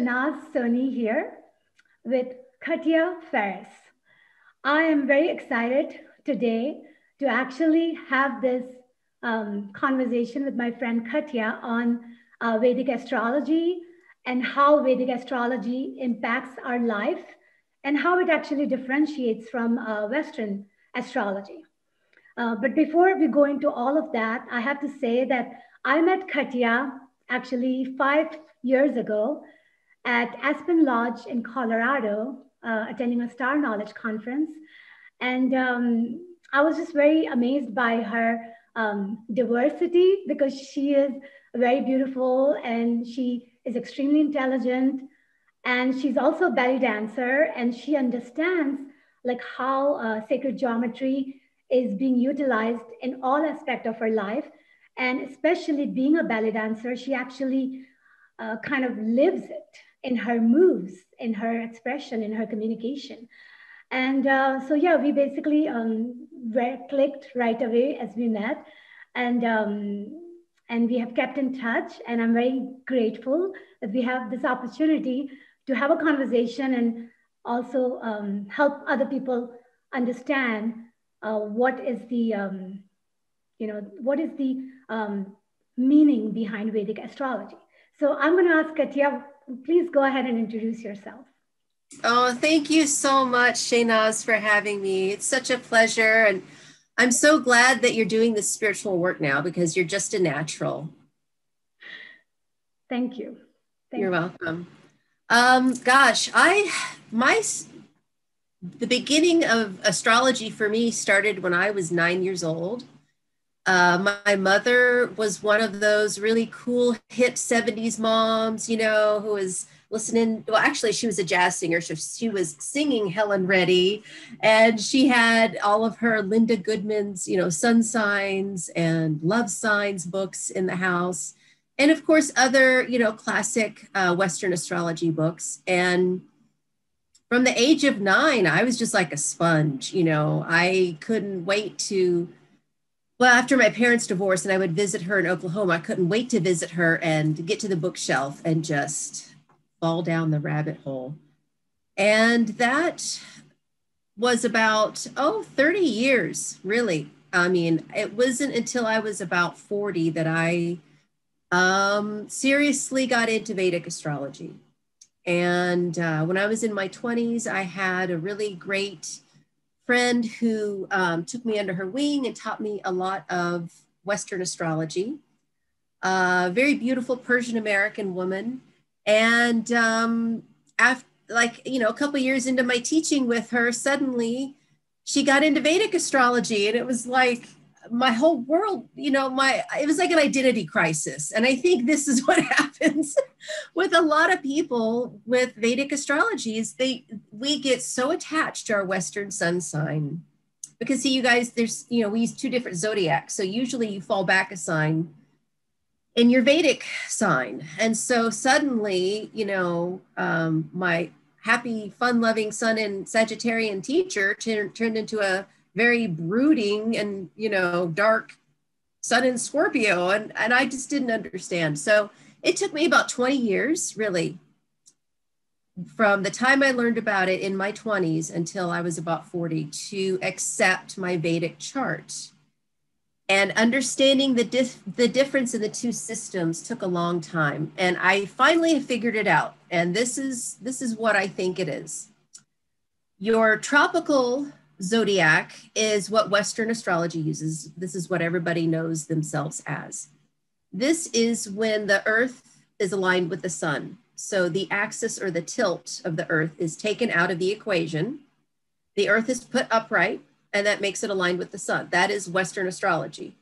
Shehnaz Soni here with Katya Faris. I am very excited today to actually have this um, conversation with my friend Katya on uh, Vedic astrology and how Vedic astrology impacts our life and how it actually differentiates from uh, Western astrology. Uh, but before we go into all of that, I have to say that I met Katya actually five years ago at Aspen Lodge in Colorado, uh, attending a Star Knowledge conference. And um, I was just very amazed by her um, diversity because she is very beautiful and she is extremely intelligent. And she's also a belly dancer and she understands like how uh, sacred geometry is being utilized in all aspect of her life. And especially being a belly dancer, she actually uh, kind of lives it in her moves, in her expression, in her communication. And uh, so, yeah, we basically um, clicked right away as we met. And, um, and we have kept in touch. And I'm very grateful that we have this opportunity to have a conversation and also um, help other people understand uh, what is the, um, you know, what is the um, meaning behind Vedic astrology. So I'm going to ask Katya please go ahead and introduce yourself. Oh, thank you so much, Shehnaz, for having me. It's such a pleasure. And I'm so glad that you're doing this spiritual work now because you're just a natural. Thank you. Thank you're you. welcome. Um, gosh, I, my, the beginning of astrology for me started when I was nine years old. Uh, my mother was one of those really cool hip 70s moms, you know, who was listening. Well, actually, she was a jazz singer. So she was singing Helen Reddy, and she had all of her Linda Goodman's, you know, sun signs and love signs books in the house. And of course, other, you know, classic uh, Western astrology books. And from the age of nine, I was just like a sponge, you know, I couldn't wait to well, after my parents divorced and I would visit her in Oklahoma, I couldn't wait to visit her and get to the bookshelf and just fall down the rabbit hole. And that was about, oh, 30 years, really. I mean, it wasn't until I was about 40 that I um, seriously got into Vedic astrology. And uh, when I was in my 20s, I had a really great friend who um, took me under her wing and taught me a lot of Western astrology. A very beautiful Persian American woman. And um, after, like, you know, a couple years into my teaching with her, suddenly she got into Vedic astrology. And it was like, my whole world, you know, my it was like an identity crisis. And I think this is what happens with a lot of people with Vedic astrology is they we get so attached to our Western sun sign. Because see, you guys, there's you know, we use two different zodiacs. So usually you fall back a sign in your Vedic sign. And so suddenly, you know, um, my happy, fun-loving sun and Sagittarian teacher t- turned into a very brooding and you know dark sun in scorpio and and i just didn't understand. So it took me about 20 years really from the time i learned about it in my 20s until i was about 40 to accept my vedic chart. And understanding the dif- the difference in the two systems took a long time and i finally figured it out and this is this is what i think it is. Your tropical zodiac is what Western astrology uses. This is what everybody knows themselves as. This is when the earth is aligned with the sun. So the axis or the tilt of the earth is taken out of the equation. The earth is put upright, and that makes it aligned with the sun. That is Western astrology.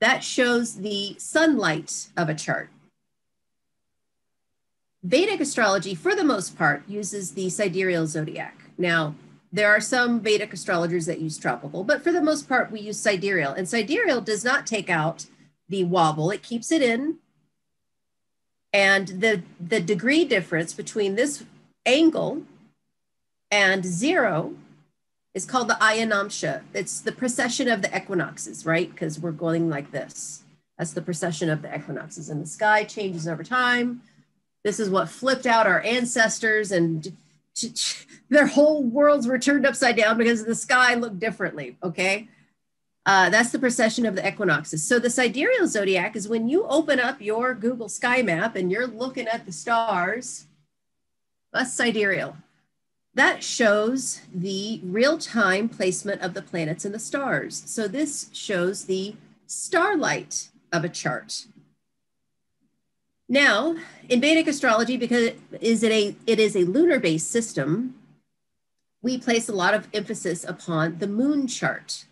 That shows the sunlight of a chart. Vedic astrology, for the most part, uses the sidereal zodiac. Now, there are some Vedic astrologers that use tropical, but for the most part, we use sidereal. And sidereal does not take out the wobble, it keeps it in. And the, the degree difference between this angle and zero is called the ayanamsha. It's the precession of the equinoxes, right? Because we're going like this. That's the precession of the equinoxes. And the sky changes over time. This is what flipped out our ancestors and their whole worlds were turned upside down because the sky looked differently. Okay. Uh, that's the precession of the equinoxes. So the sidereal zodiac is when you open up your Google Sky Map and you're looking at the stars. That's sidereal. That shows the real-time placement of the planets and the stars. So this shows the starlight of a chart. Now, in Vedic astrology, because it is, it a, it is a lunar-based system, we place a lot of emphasis upon the moon chart.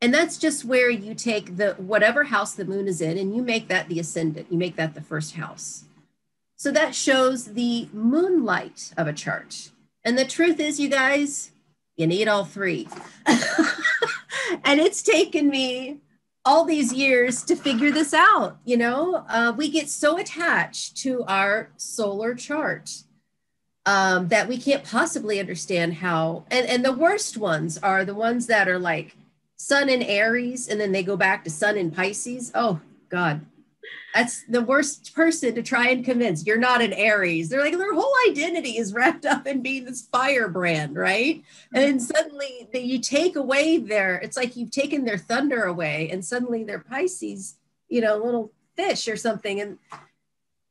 And that's just where you take the whatever house the moon is in and you make that the ascendant, you make that the first house. So that shows the moonlight of a chart. And the truth is, you guys, you need all three. and it's taken me all these years to figure this out. You know, uh, we get so attached to our solar chart um, that we can't possibly understand how. And, and the worst ones are the ones that are like sun in Aries and then they go back to sun in Pisces. Oh, God. That's the worst person to try and convince. You're not an Aries. They're like their whole identity is wrapped up in being this firebrand, right? And then suddenly they, you take away their. It's like you've taken their thunder away, and suddenly they're Pisces, you know, little fish or something. And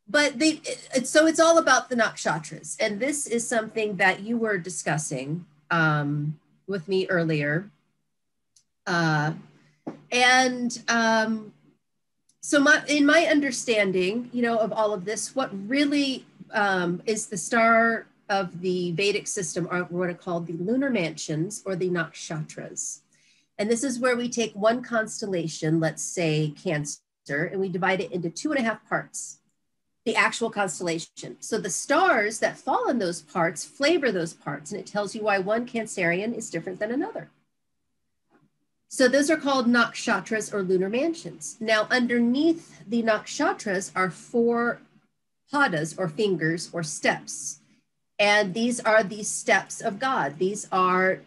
but they, it, so it's all about the nakshatras, and this is something that you were discussing um, with me earlier. Uh, and um, so my in my understanding you know of all of this what really um, is the star of the vedic system are what are called the lunar mansions or the nakshatras. And this is where we take one constellation let's say cancer and we divide it into two and a half parts the actual constellation. So the stars that fall in those parts flavor those parts and it tells you why one cancerian is different than another so those are called nakshatras or lunar mansions. Now, underneath the nakshatras are four padas or fingers or steps. And these are the steps of God. These are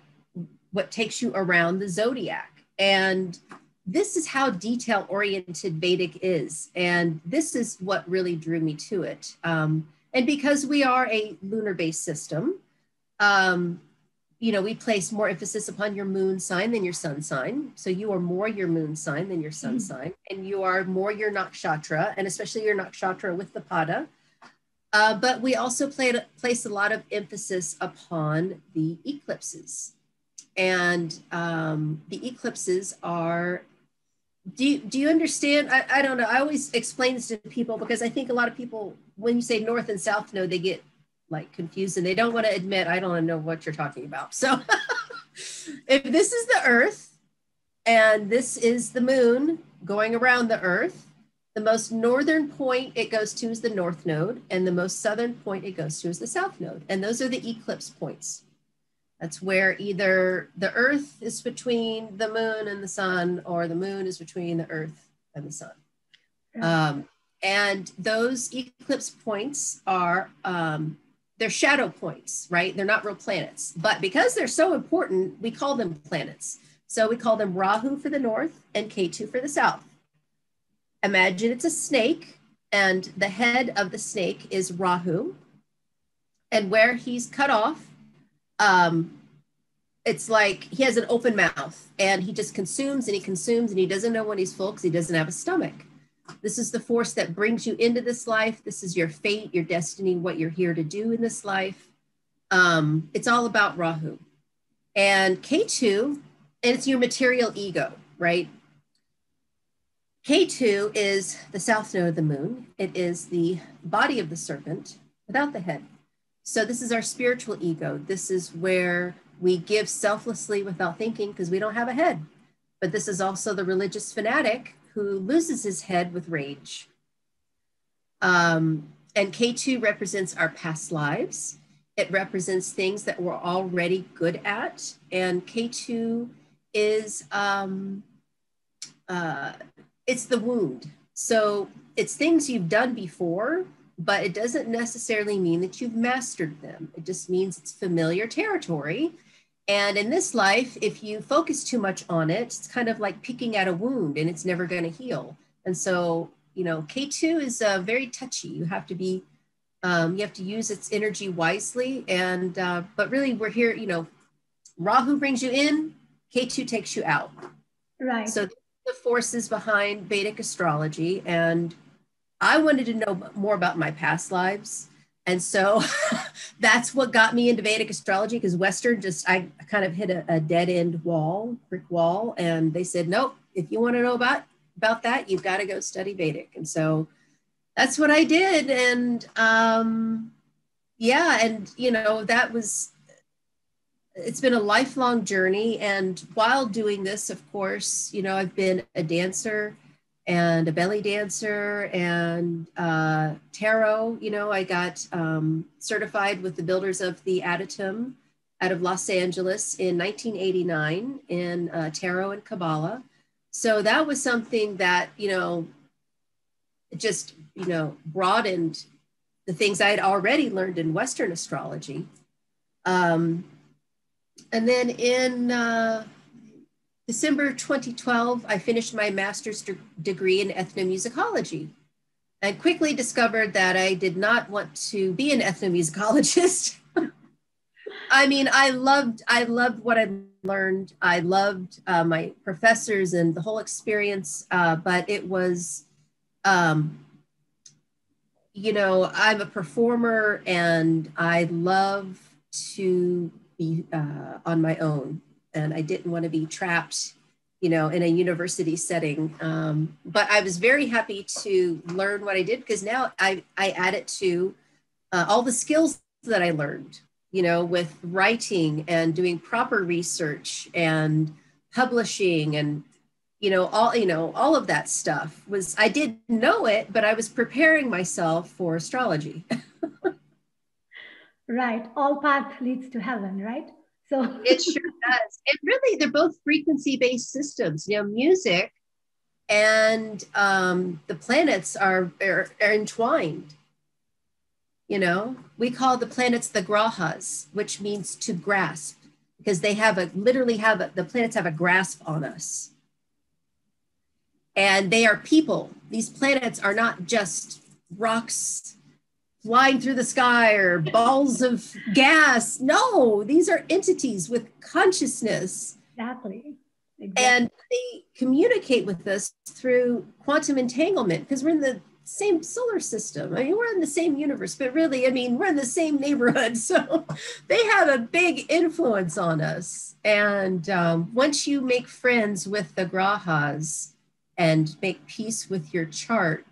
what takes you around the zodiac. And this is how detail oriented Vedic is. And this is what really drew me to it. Um, and because we are a lunar based system, um, you know, we place more emphasis upon your moon sign than your sun sign. So you are more your moon sign than your sun mm. sign, and you are more your nakshatra, and especially your nakshatra with the pada. Uh, but we also played, place a lot of emphasis upon the eclipses. And um, the eclipses are, do you, do you understand? I, I don't know. I always explain this to people because I think a lot of people, when you say north and south node, they get like confused and they don't want to admit I don't know what you're talking about. So if this is the earth and this is the moon going around the earth, the most northern point it goes to is the north node and the most southern point it goes to is the south node. And those are the eclipse points. That's where either the earth is between the moon and the sun or the moon is between the earth and the sun. Um, and those eclipse points are um, they're shadow points, right? They're not real planets. But because they're so important, we call them planets. So we call them Rahu for the north and Ketu for the south. Imagine it's a snake, and the head of the snake is Rahu. And where he's cut off, um, it's like he has an open mouth and he just consumes and he consumes and he doesn't know when he's full because he doesn't have a stomach. This is the force that brings you into this life. This is your fate, your destiny, what you're here to do in this life. Um, it's all about Rahu. And Ketu, and it's your material ego, right? Ketu is the south node of the moon. It is the body of the serpent without the head. So this is our spiritual ego. This is where we give selflessly without thinking because we don't have a head. But this is also the religious fanatic who loses his head with rage. Um, and Ketu represents our past lives. It represents things that we're already good at. And Ketu is, um, uh, it's the wound. So it's things you've done before, but it doesn't necessarily mean that you've mastered them. It just means it's familiar territory and in this life, if you focus too much on it, it's kind of like picking at a wound and it's never going to heal. And so, you know, Ketu is uh, very touchy. You have to be Um, you have to use its energy wisely. And, uh, but really, we're here, you know, Rahu brings you in, Ketu takes you out. Right. So the forces behind Vedic astrology. And I wanted to know more about my past lives. And so that's what got me into Vedic astrology because Western just, I kind of hit a, a, dead end wall, brick wall. And they said, nope, if you want to know about, about that, you've got to go study Vedic. And so that's what I did. And um, yeah, and you know, that was, it's been a lifelong journey. And while doing this, of course, you know, I've been a dancer and a belly dancer and uh, tarot. You know, I got um, certified with the builders of the Adytum out of Los Angeles in 1989 in uh, tarot and Kabbalah. So that was something that, you know, just, you know, broadened the things I had already learned in Western astrology. Um, and then in uh, December 2012, I finished my master's de- degree in ethnomusicology and quickly discovered that I did not want to be an ethnomusicologist. I mean, I loved, I loved what I learned. I loved uh, my professors and the whole experience, uh, but it was, um, you know, I'm a performer and I love to be uh, on my own and I didn't want to be trapped, you know, in a university setting. Um, but I was very happy to learn what I did because now I, I add it to uh, all the skills that I learned, you know, with writing and doing proper research and publishing and you know all you know all of that stuff was i did know it but i was preparing myself for astrology. Right. All path leads to heaven right so it sure does. And really, they're both frequency based systems. You know, music and um, the planets are, are, are entwined. You know, we call the planets the grahas, which means to grasp, because they have a literally have a, the planets have a grasp on us. And they are people. These planets are not just rocks flying through the sky or balls of gas. No, these are entities with consciousness. Exactly. exactly. And they communicate with us through quantum entanglement because we're in the same solar system. I mean, we're in the same universe, but really, I mean, we're in the same neighborhood. So they have a big influence on us. And um, once you make friends with the grahas and make peace with your chart,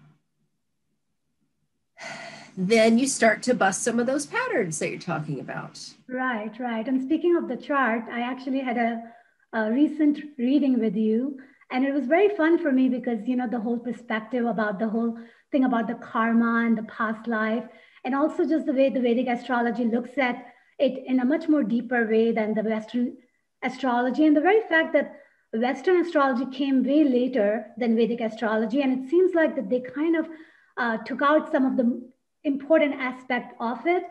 then you start to bust some of those patterns that you're talking about. Right, right. And speaking of the chart, I actually had a, a recent reading with you, and it was very fun for me because, you know, the whole perspective about the whole thing about the karma and the past life, and also just the way the Vedic astrology looks at it in a much more deeper way than the Western astrology. And the very fact that Western astrology came way later than Vedic astrology, and it seems like that they kind of uh, took out some of the important aspect of it.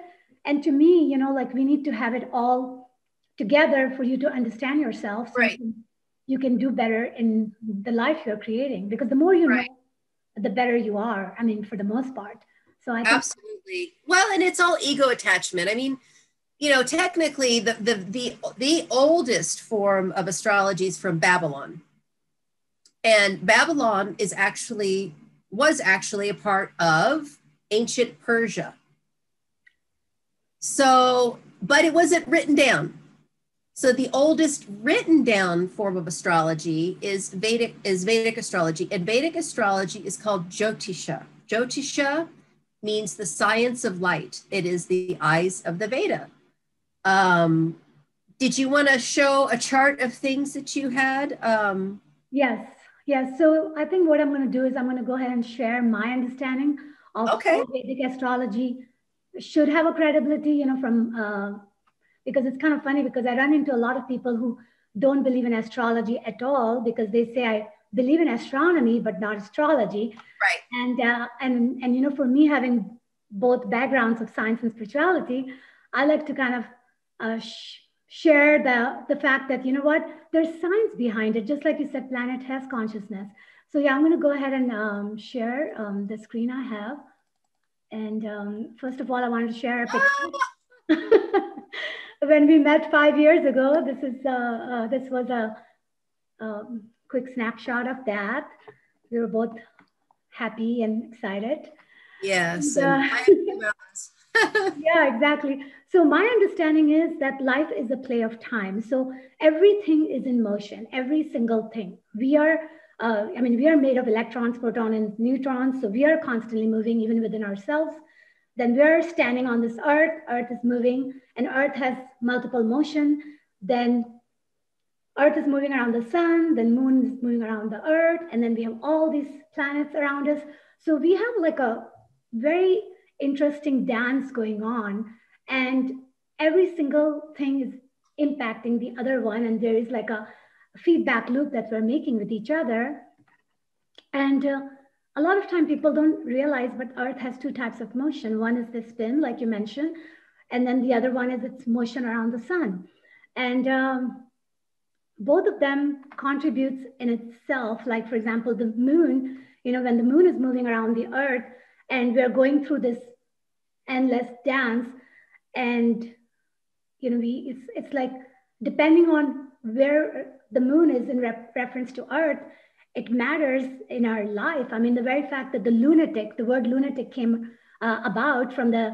And to me, you know, like we need to have it all together for you to understand yourself. So right. You can, do better in the life you're creating because the more you right. know, the better you are. I mean, for the most part. So I absolutely well, and it's all ego attachment. I mean, you know, technically, the the the the oldest form of astrology is from Babylon, and Babylon is actually was actually a part of ancient Persia. So, but it wasn't written down. So the oldest written down form of astrology is Vedic is Vedic astrology, and Vedic astrology is called Jyotisha. Jyotisha means the science of light. It is the eyes of the Veda. Um, did you want to show a chart of things that you had? Um, yes, yes. So I think what I'm going to do is I'm going to go ahead and share my understanding of okay. Vedic astrology should have a credibility, you know, from uh, because it's kind of funny because I run into a lot of people who don't believe in astrology at all because they say I believe in astronomy but not astrology. Right. And uh, and and you know, for me having both backgrounds of science and spirituality, I like to kind of uh, sh- share the the fact that you know what, there's science behind it. Just like you said, planet has consciousness. So yeah, I'm going to go ahead and um, share um, the screen I have. And um, first of all, I wanted to share a picture. when we met five years ago, this is uh, uh, this was a, a, um, quick snapshot of that. We were both happy and excited. Yes. And, uh, yeah, exactly. So my understanding is that life is a play of time. So everything is in motion, every single thing. We are, uh, I mean, we are made of electrons, protons, and neutrons. So we are constantly moving even within ourselves. Then we are standing on this earth, earth is moving, and earth has multiple motion. Then earth is moving around the sun, then moon is moving around the earth, and then we have all these planets around us. So we have like a very interesting dance going on and every single thing is impacting the other one and there is like a feedback loop that we're making with each other. And uh, a lot of time people don't realize but earth has two types of motion. One is the spin like you mentioned and then the other one is its motion around the sun. And um, both of them contributes in itself like for example the moon you know when the moon is moving around the earth and we're going through this endless dance and you know we it's, it's like depending on where the moon is in rep- reference to earth it matters in our life. I mean the very fact that the lunatic the word lunatic came uh, about from the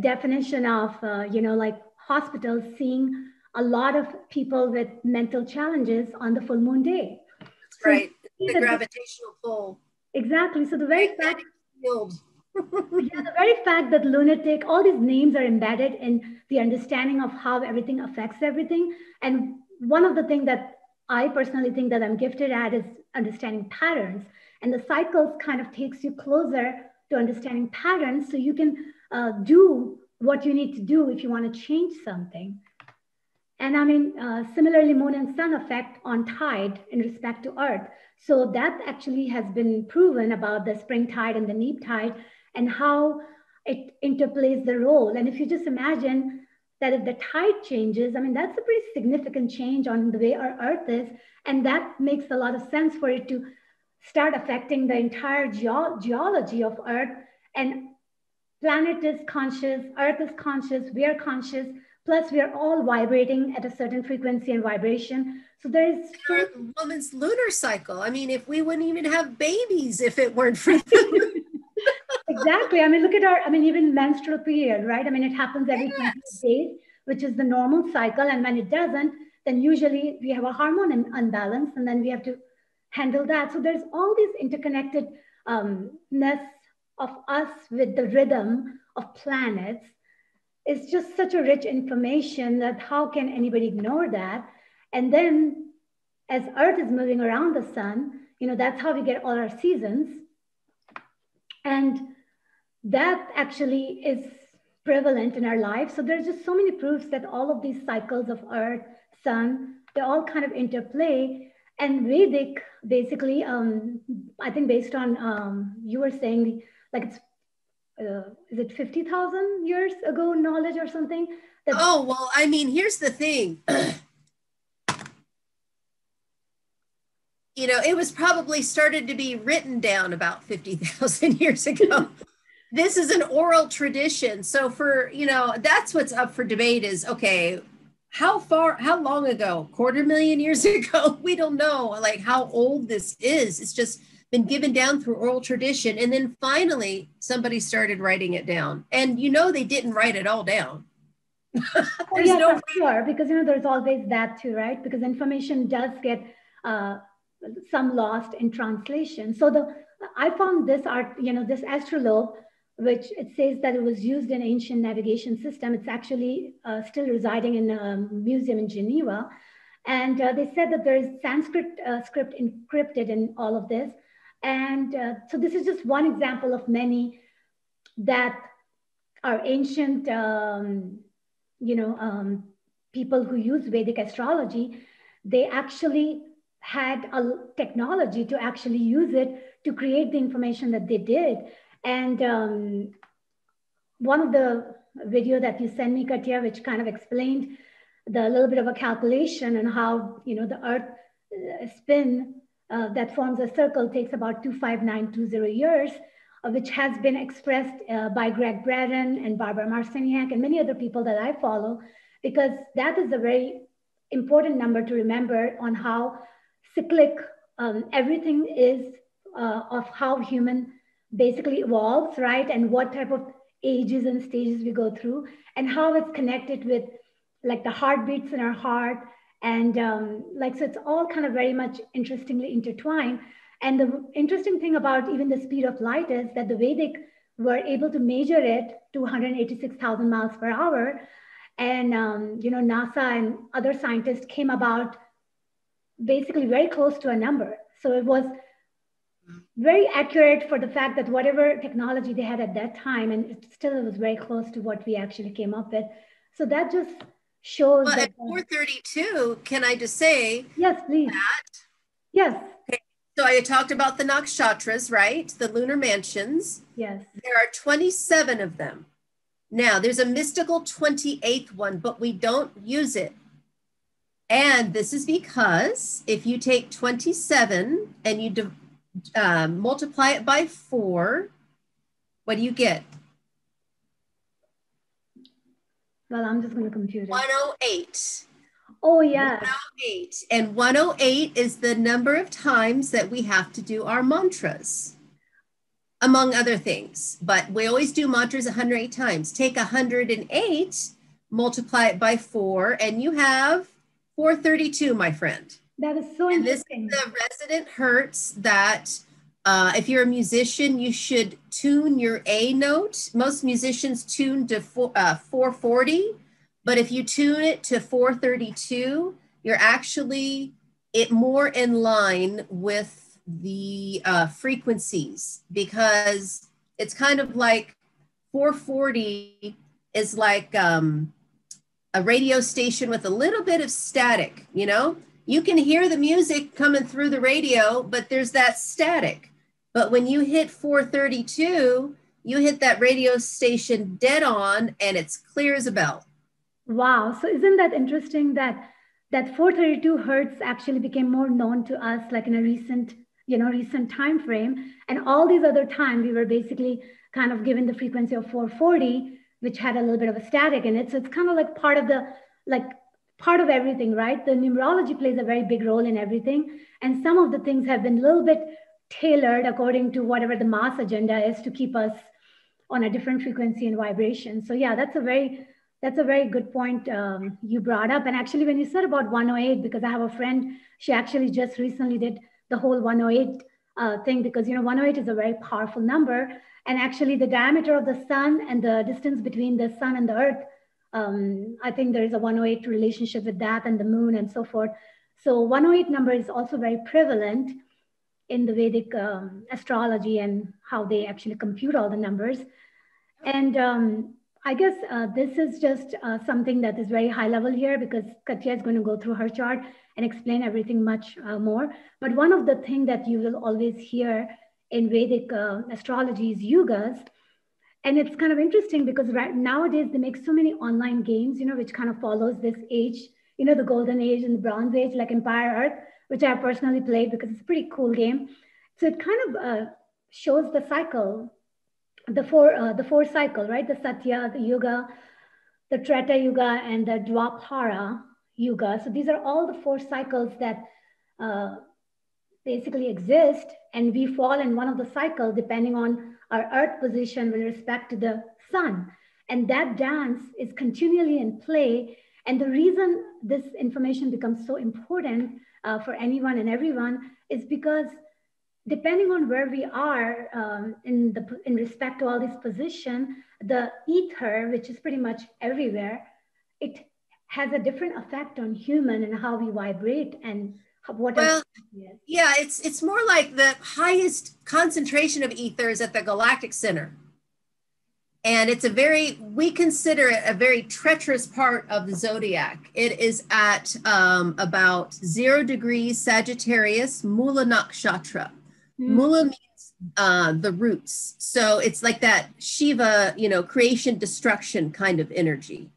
definition of uh, you know like hospitals seeing a lot of people with mental challenges on the full moon day. That's so right the gravitational pull. Exactly so the very fact field yeah, the very fact that lunatic, all these names are embedded in the understanding of how everything affects everything. And one of the things that I personally think that I'm gifted at is understanding patterns. And the cycles kind of takes you closer to understanding patterns so you can uh, do what you need to do if you want to change something. And I mean, uh, similarly, moon and sun effect on tide in respect to earth. So that actually has been proven about the spring tide and the neap tide and how it interplays the role. And if you just imagine that if the tide changes, I mean, that's a pretty significant change on the way our Earth is. And that makes a lot of sense for it to start affecting the entire geo- geology of Earth. And planet is conscious, Earth is conscious, we are conscious. Plus, we are all vibrating at a certain frequency and vibration. So there is a woman's lunar cycle. I mean, if we wouldn't even have babies if it weren't for exactly. I mean, look at our, I mean, even menstrual period, right? I mean, it happens every yes. days, which is the normal cycle. And when it doesn't, then usually we have a hormone imbalance and then we have to handle that. So there's all these interconnectedness um, of us with the rhythm of planets. It's just such a rich information that how can anybody ignore that? And then as Earth is moving around the sun, you know, that's how we get all our seasons. And that actually is prevalent in our lives. So there's just so many proofs that all of these cycles of earth, sun, they all kind of interplay. And Vedic, basically, um, I think based on um, you were saying, like it's uh, is it 50,000 years ago knowledge or something? That- oh, well, I mean, here's the thing. you know, it was probably started to be written down about 50,000 years ago. This is an oral tradition. So for, you know, that's what's up for debate is okay, how far, how long ago? Quarter million years ago? We don't know like how old this is. It's just been given down through oral tradition. And then finally somebody started writing it down. And you know they didn't write it all down. Oh, there's yeah, no for sure, because you know there's always that too, right? Because information does get uh, some lost in translation. So the I found this art, you know, this astrolabe, which it says that it was used in ancient navigation system. It's actually uh, still residing in a museum in Geneva. And uh, they said that there is Sanskrit uh, script encrypted in all of this. And uh, so this is just one example of many that are ancient, um, you know, um, people who use Vedic astrology, they actually had a technology to actually use it to create the information that they did. And um, one of the video that you sent me, Katya, which kind of explained the little bit of a calculation and how you know the Earth uh, spin uh, that forms a circle takes about 25920 years. uh, which has been expressed uh, by Gregg Braden and Barbara Marciniak and many other people that I follow, because that is a very important number to remember on how cyclic um, everything is uh, of how human basically evolves, right? And what type of ages and stages we go through, and how it's connected with like the heartbeats in our heart. And um, like, so it's all kind of very much interestingly intertwined. And the interesting thing about even the speed of light is that the Vedic were able to measure it to 186,000 miles per hour. And, um, you know, NASA and other scientists came about basically very close to a number. So it was very accurate for the fact that whatever technology they had at that time, and it still was very close to what we actually came up with. So that just shows well, that. At 432, can I just say? Yes, please. That? Yes. Okay. So I talked about the nakshatras, right? The lunar mansions. Yes. There are 27 of them. Now, there's a mystical 28th one, but we don't use it. And this is because if you take 27 and you uh, multiply it by four, what do you get? Well, I'm just going to compute it. 108. Oh, yeah. 108. And 108 is the number of times that we have to do our mantras, among other things. But we always do mantras 108 times. Take 108, multiply it by four, and you have 432, my friend. That is so and interesting. This is the resident hertz that uh, if you're a musician, you should tune your A note. Most musicians tune to four, uh, 440, but if you tune it to 432, you're actually it more in line with the uh, frequencies because it's kind of like 440 is like um, a radio station with a little bit of static, you know? You can hear the music coming through the radio, but there's that static. But when you hit 432, you hit that radio station dead on and it's clear as a bell. Wow. So isn't that interesting that that 432 hertz actually became more known to us like in a recent, you know, recent time frame. And all these other times we were basically kind of given the frequency of 440 which had a little bit of a static in it. So it's kind of like part of the, like part of everything, right? The numerology plays a very big role in everything. And some of the things have been a little bit tailored according to whatever the mass agenda is to keep us on a different frequency and vibration. So yeah, that's a very, that's a very good point um, you brought up. And actually when you said about 108, because I have a friend, she actually just recently did the whole 108 uh, thing because, you know, 108 is a very powerful number and actually the diameter of the sun and the distance between the sun and the earth um, i think there is a 108 relationship with that and the moon and so forth. So 108 number is also very prevalent in the vedic um, astrology and how they actually compute all the numbers. And um, i guess uh, this is just uh, something that is very high level here because katya is going to go through her chart and explain everything much uh, more. But one of the things that you will always hear in Vedic uh, astrology is yugas. And it's kind of interesting because right nowadays they make so many online games, you know, which kind of follows this age, you know, the golden age and the bronze age, like Empire Earth, which I personally played because it's a pretty cool game. So it kind of uh, shows the cycle, the four, uh, the four cycle, right? The Satya, the Yuga, the Treta Yuga, and the Dwapara Yuga. So these are all the four cycles that uh, basically exist and we fall in one of the cycles depending on our earth position with respect to the sun. And that dance is continually in play. And the reason this information becomes so important uh, for anyone and everyone is because depending on where we are um, in the in respect to all this position the ether which is pretty much everywhere it has a different effect on human and how we vibrate and what well, yeah, it's it's more like the highest concentration of ether is at the galactic center. And it's a very, we consider it a very treacherous part of the zodiac. It is at um, about zero degrees Sagittarius, Mula Nakshatra. Mm. Mula means uh, the roots. So it's like that Shiva, you know, creation, destruction kind of energy.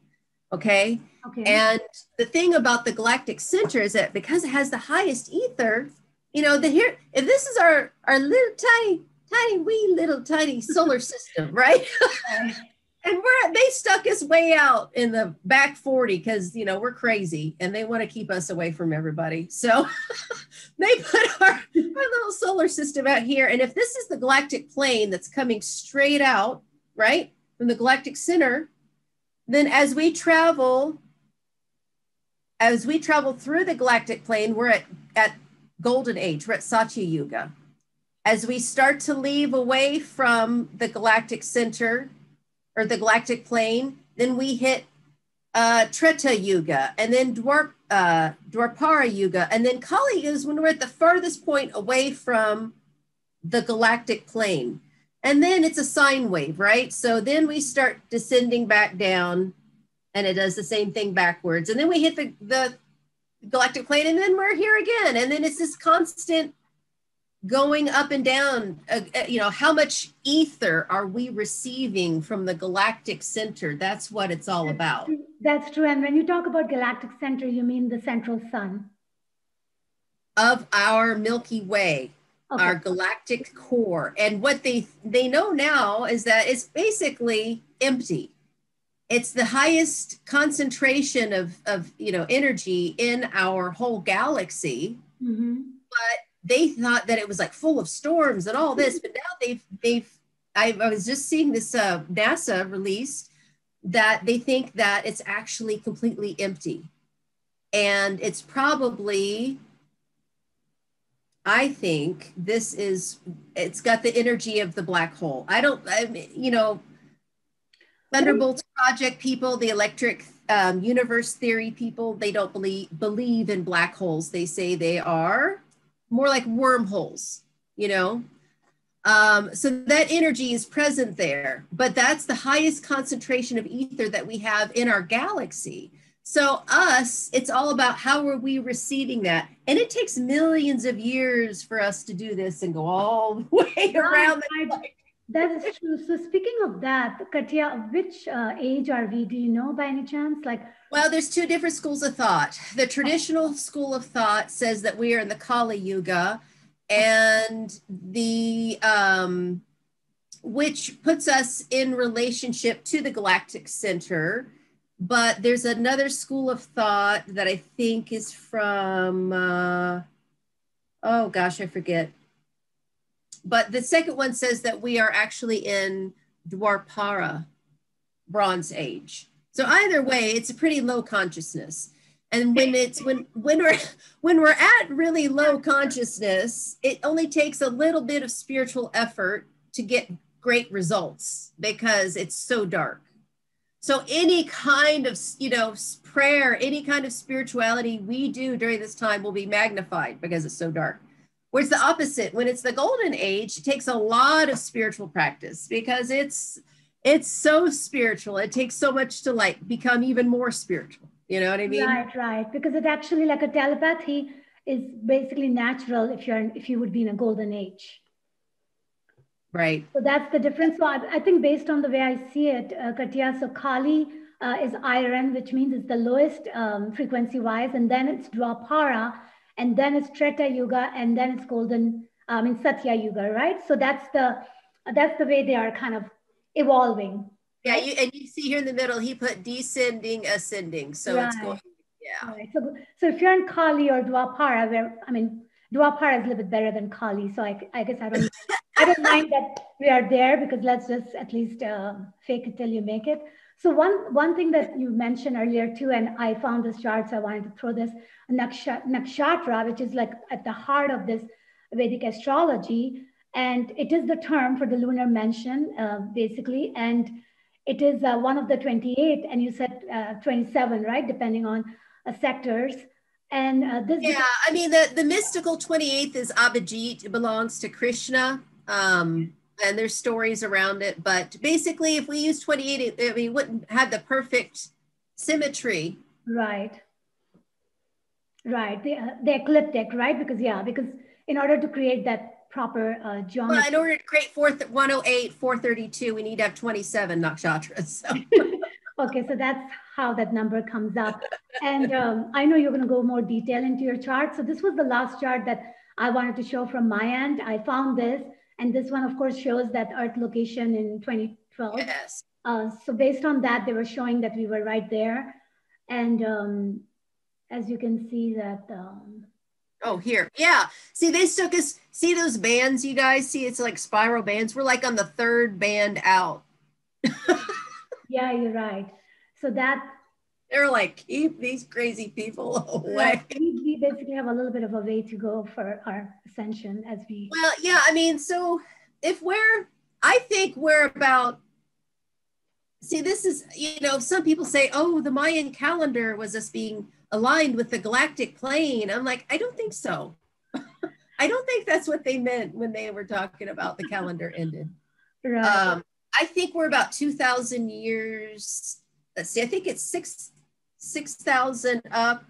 Okay. Okay. And the thing about the galactic center is that because it has the highest ether, you know, the here if this is our our little tiny tiny wee little tiny solar system, right? and we're they stuck us way out in the back 40 because you know we're crazy and they want to keep us away from everybody so they put our, our little solar system out here and if this is the galactic plane that's coming straight out right from the galactic center then as we travel as we travel through the galactic plane we're at at golden age we're at satya yuga as we start to leave away from the galactic center or the galactic plane. Then we hit uh, Treta Yuga, and then Dwar, uh, Dwapara Yuga, and then Kali is when we're at the farthest point away from the galactic plane. And then it's a sine wave, right? So then we start descending back down, and it does the same thing backwards. And then we hit the, the galactic plane, and then we're here again. And then it's this constant going up and down uh, uh, you know how much ether are we receiving from the galactic center? That's what it's all about. that's true. And when you talk about galactic center you mean the central sun? Of our milky way okay. our galactic core. And what they they know now is that it's basically empty it's the highest concentration of of you know energy in our whole galaxy mm-hmm. but they thought that it was like full of storms and all this, but now they've they've I, I was just seeing this uh, NASA released that they think that it's actually completely empty, and it's probably I think this is it's got the energy of the black hole. I don't I you know Thunderbolts project people, the electric um, universe theory people, they don't believe believe in black holes. They say they are more like wormholes, you know? Um, so that energy is present there, but that's the highest concentration of ether that we have in our galaxy. So us, it's all about how are we receiving that? And it takes millions of years for us to do this and go all the way around. Right. That is true. So speaking of that, Katya, which uh, age are we? Do you know by any chance? Like well, there's two different schools of thought. The traditional school of thought says that we are in the Kali Yuga, and the um, which puts us in relationship to the galactic center. But there's another school of thought that I think is from uh, oh gosh, I forget. But the second one says that we are actually in Dwarpara, Bronze Age. So either way, it's a pretty low consciousness. And when it's when when we're when we're at really low consciousness, it only takes a little bit of spiritual effort to get great results because it's so dark. So any kind of you know prayer, any kind of spirituality we do during this time will be magnified because it's so dark. Whereas the opposite, when it's the golden age, it takes a lot of spiritual practice because it's it's so spiritual. It takes so much to like become even more spiritual. You know what I mean? Right, right. Because it actually like a telepathy is basically natural if you're if you would be in a golden age. Right. So that's the difference. So I, I think based on the way I see it, uh, Katya, so Kali uh, is iron, which means it's the lowest um, frequency wise, and then it's Dwapara, and then it's Treta Yuga, and then it's Golden, I mean Satya Yuga, right? So that's the that's the way they are kind of evolving. Yeah, you and you see here in the middle, he put descending, ascending. So right. it's going, yeah. Right. So, so if you're in Kali or Dwapara, where I mean, Dwapara is a little bit better than Kali. So I, I guess I don't, I don't mind that we are there because let's just at least uh, fake it till you make it. So one one thing that you mentioned earlier too, and I found this chart, so I wanted to throw this nakshatra, which is like at the heart of this Vedic astrology. And it is the term for the lunar mansion, uh, basically. And it is uh, one of the 28, and you said uh, 27, right? Depending on uh, sectors. And uh, this. Yeah, I mean, the, the mystical 28th is Abhijit, it belongs to Krishna. Um, and there's stories around it. But basically, if we use 28, I mean, wouldn't have the perfect symmetry. Right. Right. The, uh, the ecliptic, right? Because, yeah, because in order to create that proper uh, geometry. Well, in order to create four 108, 432, we need to have 27 nakshatras. So. okay, so that's how that number comes up. And um, I know you're going to go more detail into your chart. So this was the last chart that I wanted to show from my end. I found this And this one, of course, shows that Earth location in 2012. Yes. Uh, so based on that, they were showing that we were right there. And um, as you can see that. Um, oh, here. Yeah. See, they took us, see those bands, you guys? See, it's like spiral bands. We're like on the third band out. yeah, you're right. So that they're like, keep these crazy people away. We, we basically have a little bit of a way to go for our ascension as we. Well, yeah, I mean, so if we're, I think we're about, see, this is, you know, some people say, oh, the Mayan calendar was us being aligned with the galactic plane. I'm like, I don't think so. I don't think that's what they meant when they were talking about the calendar ended. Right. Um, I think we're about 2,000 years. Let's see, I think it's six 6,000 up,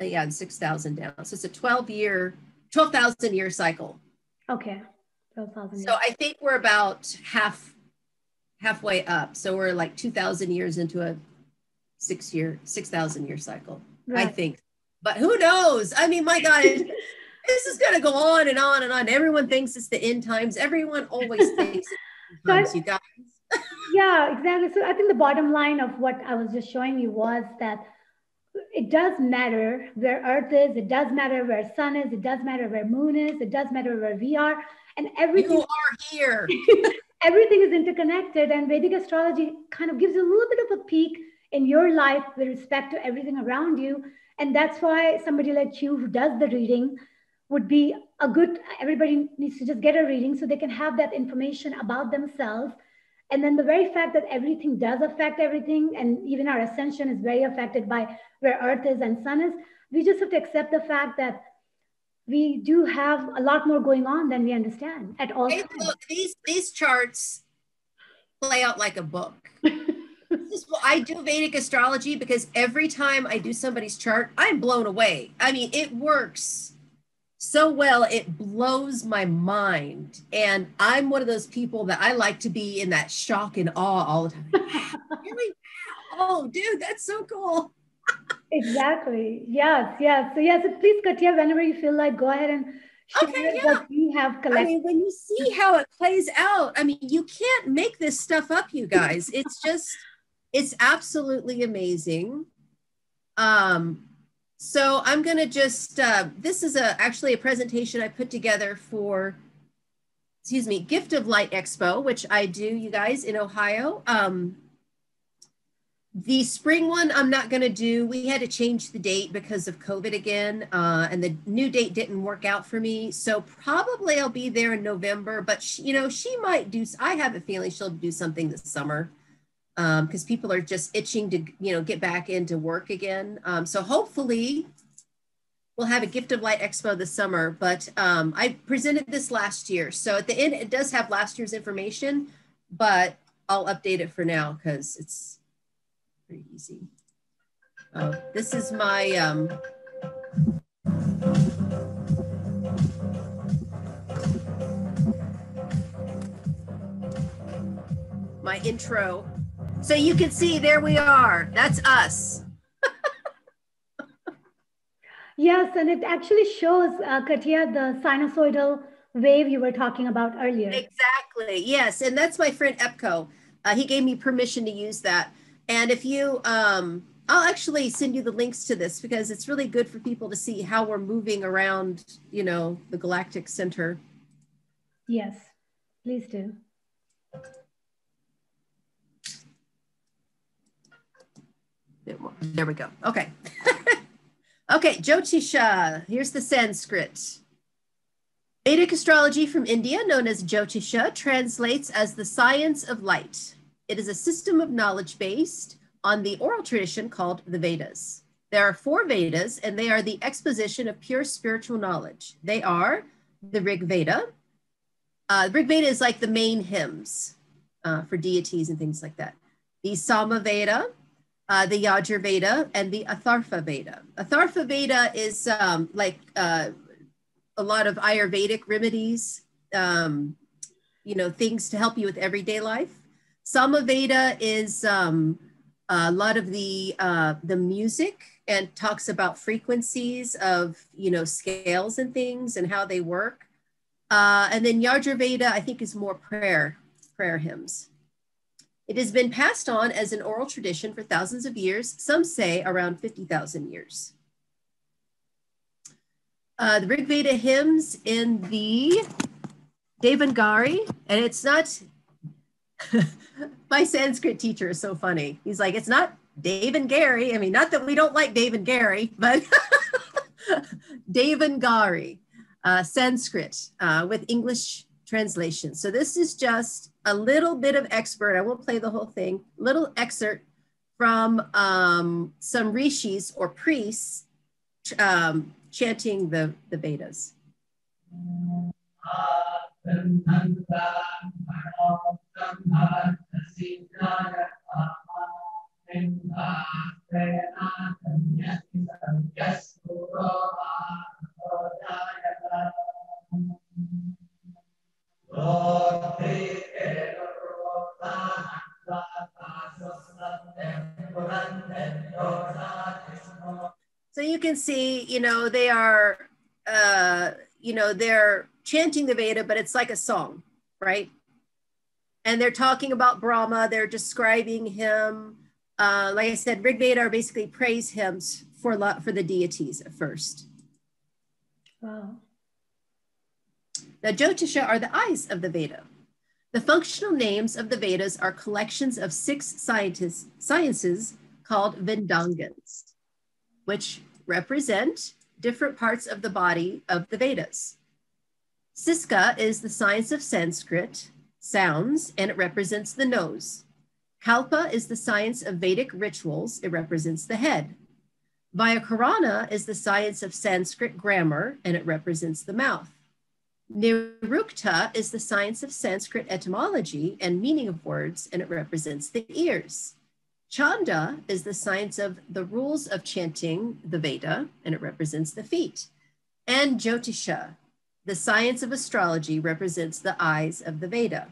uh, yeah, and 6,000 down. So it's a 12 year, 12,000 year cycle. Okay. 12,000. So I think we're about half, halfway up. So we're like 2,000 years into a six year, 6,000 year cycle, right. I think. But who knows? I mean, my God, this is going to go on and on and on. Everyone thinks it's the end times. Everyone always thinks times, you guys. yeah, exactly. So I think the bottom line of what I was just showing you was that it does matter where Earth is, it does matter where Sun is, it does matter where Moon is, it does matter where we are, and everything. You are here. everything is interconnected, and Vedic astrology kind of gives a little bit of a peek in your life with respect to everything around you. And that's why somebody like you who does the reading would be a good, everybody needs to just get a reading so they can have that information about themselves and then the very fact that everything does affect everything, and even our ascension is very affected by where Earth is and Sun is, we just have to accept the fact that we do have a lot more going on than we understand at all hey, Look, these these charts play out like a book. this is I do Vedic astrology because every time I do somebody's chart, I'm blown away. I mean, it works so well it blows my mind and i'm one of those people that i like to be in that shock and awe all the time really oh dude that's so cool exactly yes yes so yes please Katya, whenever you feel like go ahead and okay, yeah. what you have collected. I mean, when you see how it plays out, I mean, you can't make this stuff up, you guys. It's just, it's absolutely amazing. Um, so I'm going to just, uh, this is a actually a presentation I put together for, excuse me, Gift of Light Expo, which I do, you guys, in Ohio. Um, the spring one I'm not going to do. We had to change the date because of COVID again, uh, and the new date didn't work out for me. So probably I'll be there in November, but she, you know, she might do, I have a feeling she'll do something this summer because um, people are just itching to you know get back into work again. Um, so hopefully we'll have a Gift of Light Expo this summer. But um, I presented this last year, so at the end it does have last year's information, but I'll update it for now because it's pretty easy. Uh, this is my um, my intro so you can see there we are. That's us. yes, and it actually shows, uh, Katya, the sinusoidal wave you were talking about earlier. Exactly. Yes. And that's my friend Epco. Uh, he gave me permission to use that. And if you, um, I'll actually send you the links to this because it's really good for people to see how we're moving around, you know, the galactic center. Yes, please do. There we go. Okay. okay, Jyotisha. Here's the Sanskrit. Vedic astrology from India, known as Jyotisha, translates as the science of light. It is a system of knowledge based on the oral tradition called the Vedas. There are four Vedas, and they are the exposition of pure spiritual knowledge. They are the Rig Veda. Uh, Rig Veda is like the main hymns uh, for deities and things like that. The Sama Veda, uh, the Yajur Veda and the Atharva Veda. Atharva Veda is um, like uh, a lot of Ayurvedic remedies, um, you know, things to help you with everyday life. Sama Veda is um, a lot of the uh, the music and talks about frequencies of you know scales and things and how they work. Uh, and then Yajurveda, I think, is more prayer, prayer hymns. It has been passed on as an oral tradition for thousands of years, some say around 50,000 years. Uh, the Rig Veda hymns in the Devanagari, and it's not, my Sanskrit teacher is so funny. He's like, it's not Dave and Gary. I mean, not that we don't like Dave and Gary, but Devanagari, uh, Sanskrit uh, with English translation. So this is just a little bit of expert. I won't play the whole thing. Little excerpt from um, some rishis or priests um, chanting the, the Vedas. So you can see, you know, they are, uh, you know, they're chanting the Veda, but it's like a song, right? And they're talking about Brahma, they're describing him. Uh, like I said, Rig Veda are basically praise hymns for, for the deities at first. Wow. The Jyotisha are the eyes of the Veda. The functional names of the Vedas are collections of six sciences called Vedangas, which represent different parts of the body of the Vedas. Shiksha is the science of Sanskrit, sounds, and it represents the nose. Kalpa is the science of Vedic rituals, it represents the head. Vyakarana is the science of Sanskrit grammar, and it represents the mouth. Nirukta is the science of Sanskrit etymology and meaning of words, and it represents the ears. Chanda is the science of the rules of chanting the Veda, and it represents the feet. And Jyotisha, the science of astrology, represents the eyes of the Veda.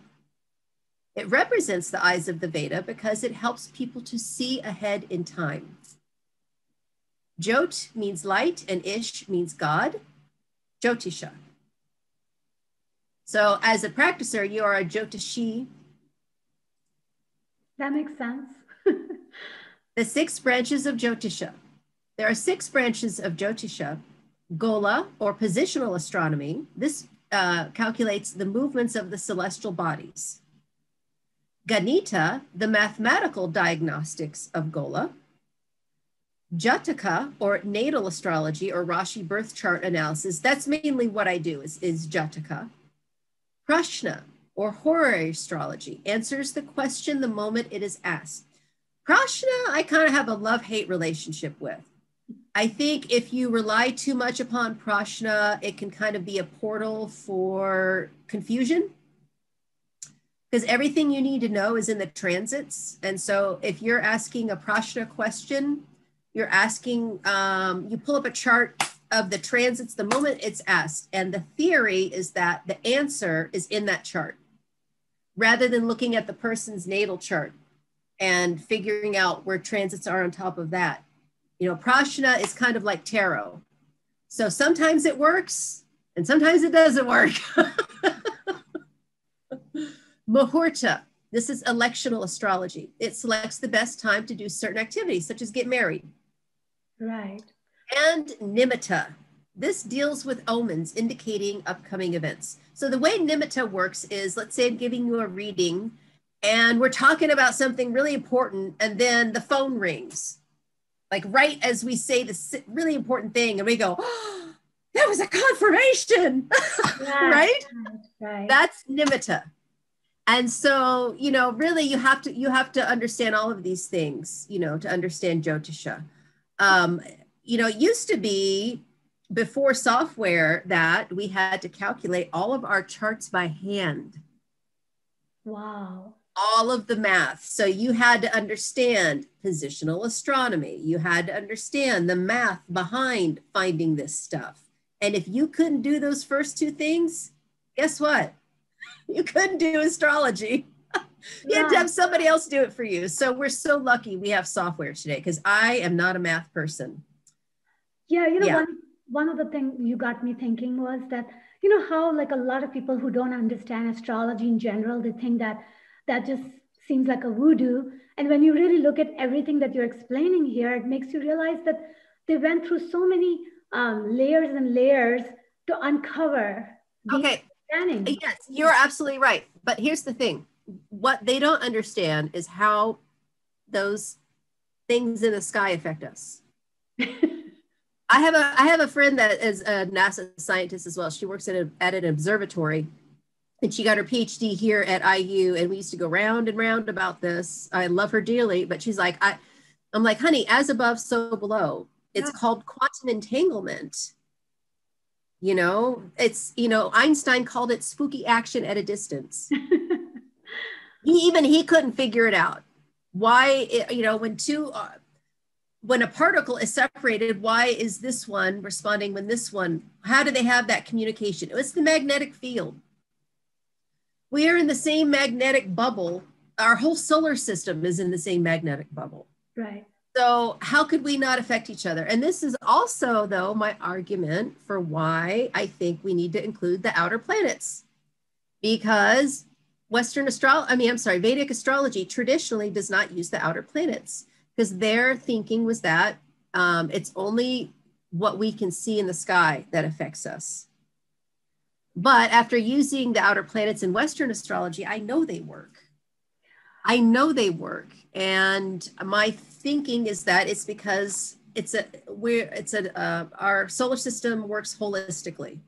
It represents the eyes of the Veda because it helps people to see ahead in time. Jyot means light, and Ish means God. Jyotisha. So as a practicer, you are a Jyotishi. That makes sense. the six branches of Jyotisha. There are six branches of Jyotisha. Gola, or positional astronomy, this uh, calculates the movements of the celestial bodies. Ganita, the mathematical diagnostics of Gola. Jataka, or natal astrology, or Rashi birth chart analysis, that's mainly what I do is, is Jataka. Prashna, or horary astrology, answers the question the moment it is asked. Prashna, I kind of have a love hate relationship with. I think if you rely too much upon prashna, it can kind of be a portal for confusion because everything you need to know is in the transits. And so if you're asking a prashna question, you're asking, um, you pull up a chart of the transits the moment it's asked. And the theory is that the answer is in that chart rather than looking at the person's natal chart and figuring out where transits are on top of that. You know, prashna is kind of like tarot. So sometimes it works and sometimes it doesn't work. Muhurta, this is electional astrology. It selects the best time to do certain activities, such as get married. Right and nimitta. This deals with omens indicating upcoming events. So the way nimitta works is, let's say I'm giving you a reading and we're talking about something really important and then the phone rings. Like right as we say this really important thing and we go, oh, that was a confirmation, yeah, right? right? That's nimitta. And so, you know, really you have to, you have to understand all of these things, you know, to understand Jyotisha. Um, you know, it used to be before software that we had to calculate all of our charts by hand. Wow. All of the math. So you had to understand positional astronomy. You had to understand the math behind finding this stuff. And if you couldn't do those first two things, guess what? You couldn't do astrology. you yeah. had to have somebody else do it for you. So we're so lucky we have software today because I am not a math person. Yeah, you know, yeah. one one of the things you got me thinking was that you know how like a lot of people who don't understand astrology in general they think that that just seems like a voodoo. And when you really look at everything that you're explaining here it makes you realize that they went through so many um, layers and layers to uncover okay. yes you're absolutely right. But here's the thing. What they don't understand is how those things in the sky affect us I have a I have a friend that is a NASA scientist as well. She works at, a, at an observatory, and she got her PhD here at IU. And we used to go round and round about this. I love her dearly, but she's like, I, I'm like, honey, as above, so below. It's yeah. called quantum entanglement. You know, it's you know Einstein called it spooky action at a distance. he, even he couldn't figure it out. Why it, you know when two uh, when a particle is separated, why is this one responding when this one? How do they have that communication? It's the magnetic field. We are in the same magnetic bubble. Our whole solar system is in the same magnetic bubble. Right. So, how could we not affect each other? And this is also, though, my argument for why I think we need to include the outer planets. Because Western astrology, I mean, I'm sorry, Vedic astrology traditionally does not use the outer planets because their thinking was that um, it's only what we can see in the sky that affects us. But after using the outer planets in Western astrology, I know they work. I know they work. And my thinking is that it's because it's a we're it's a uh, our solar system works holistically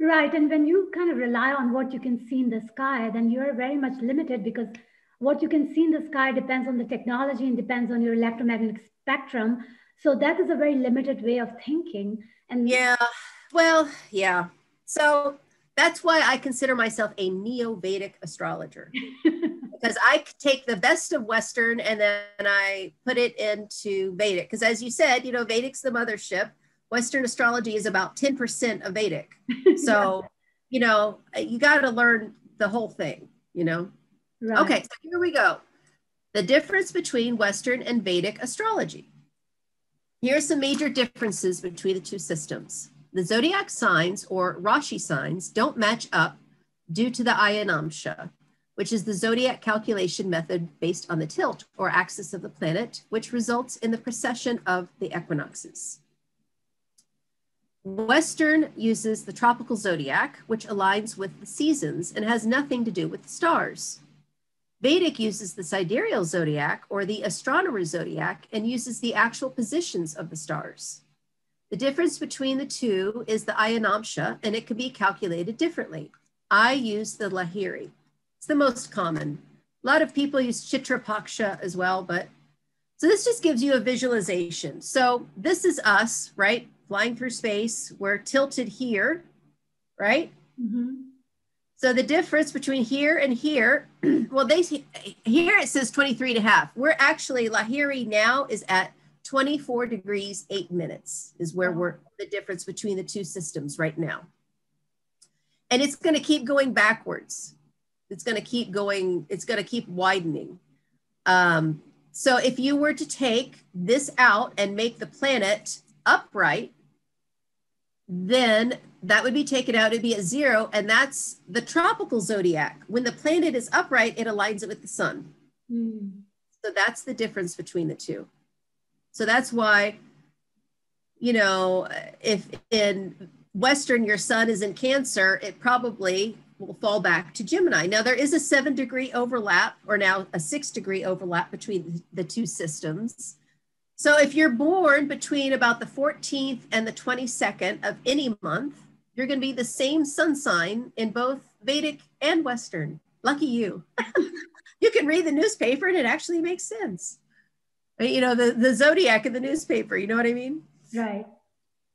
right and when you kind of rely on what you can see in the sky then you're very much limited because what you can see in the sky depends on the technology and depends on your electromagnetic spectrum. So that is a very limited way of thinking. And yeah, well, yeah. So that's why I consider myself a neo Vedic astrologer because I take the best of Western and then I put it into Vedic. Because as you said, you know, Vedic's the mothership. Western astrology is about 10% of Vedic. So, yeah. you know, you got to learn the whole thing, you know? Right. Okay, so here we go. The difference between Western and Vedic astrology. Here are some major differences between the two systems. The zodiac signs or Rashi signs don't match up due to the Ayanamsha, which is the zodiac calculation method based on the tilt or axis of the planet, which results in the precession of the equinoxes. Western uses the tropical zodiac, which aligns with the seasons and has nothing to do with the stars. Vedic uses the sidereal zodiac or the astronomer's zodiac and uses the actual positions of the stars. The difference between the two is the Ayanamsha, and it can be calculated differently. I use the Lahiri. It's the most common. A lot of people use Chitrapaksha as well, but so this just gives you a visualization. So this is us, right? Flying through space. We're tilted here, right? Mm-hmm. So the difference between here and here, well, they here it says 23 and a half. We're actually Lahiri now is at 24 degrees, eight minutes is where we're the difference between the two systems right now. And it's going to keep going backwards. It's going to keep going, it's going to keep widening. Um, so if you were to take this out and make the planet upright, then that would be taken out, it'd be at zero, and that's the tropical zodiac. When the planet is upright, it aligns it with the sun. Mm. So that's the difference between the two. So that's why, you know, if in Western your sun is in Cancer, it probably will fall back to Gemini. Now, there is a seven degree overlap, or now a six degree overlap between the two systems. So if you're born between about the 14th and the 22nd of any month, you're going to be the same sun sign in both Vedic and Western. Lucky you. you can read the newspaper and it actually makes sense. You know, the, the zodiac in the newspaper, you know what I mean? Right.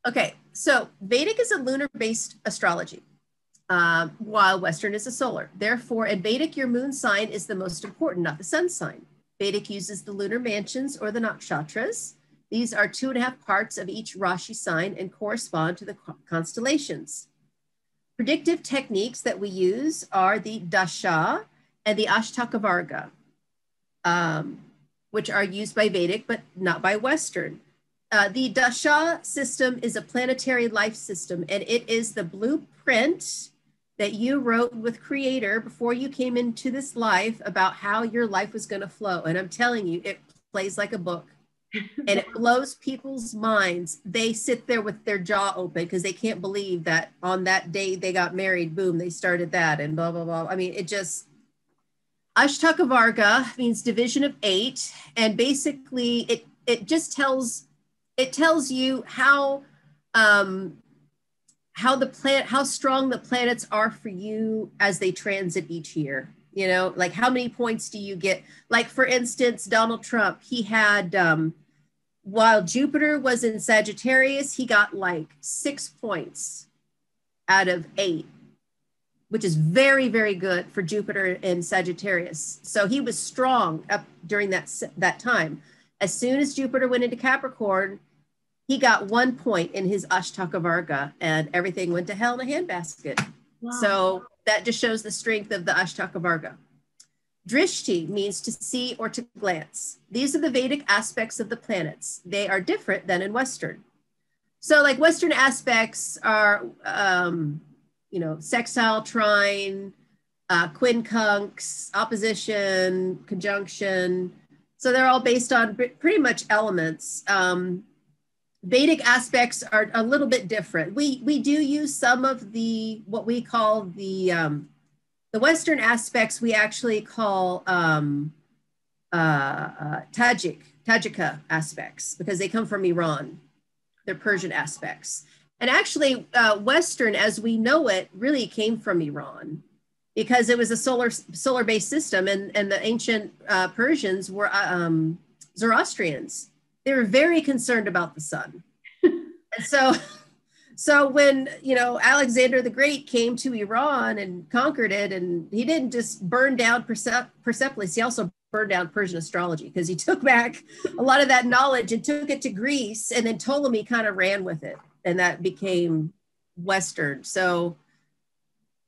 Okay, so Vedic is a lunar based astrology, um, while Western is a solar. Therefore, in Vedic, your moon sign is the most important, not the sun sign. Vedic uses the lunar mansions or the nakshatras. These are two and a half parts of each Rashi sign and correspond to the constellations. Predictive techniques that we use are the dasha and the ashtakavarga, um, which are used by Vedic but not by Western. uh, the Dasha system is a planetary life system, and it is the blueprint that you wrote with Creator before you came into this life about how your life was going to flow. And I'm telling you, it plays like a book and it blows people's minds. They sit there with their jaw open because they can't believe that on that day they got married, boom, they started that and blah, blah, blah. I mean, it just, Ashtaka Varga means division of eight. And basically it, it just tells, it tells you how, um, how the planet, how strong the planets are for you as they transit each year you know like how many points do you get? Like for instance donald trump he had um while jupiter was in sagittarius he got like six points out of eight which is very very good for jupiter in sagittarius. So he was strong up during that that time. As soon as jupiter went into capricorn he got one point in his ashtaka varga and everything went to hell in a handbasket so that just shows the strength of the Ashtaka Varga. Drishti means to see or to glance. These are the Vedic aspects of the planets. They are different than in Western. So, like Western aspects are, um, you know, sextile, trine, uh, quincunx, opposition, conjunction. So they're all based on pretty much elements. Um, Vedic aspects are a little bit different. We we do use some of the what we call the um, the Western aspects. We actually call um, uh, uh, Tajik Tajika aspects because they come from Iran. They're Persian aspects, and actually uh, Western, as we know it, really came from Iran because it was a solar solar based system, and and the ancient uh, Persians were um, Zoroastrians they were very concerned about the sun. and so, so when you know Alexander the Great came to Iran and conquered it, and he didn't just burn down Persepolis, he also burned down Persian astrology because he took back a lot of that knowledge and took it to Greece, and then Ptolemy kind of ran with it, and that became Western. So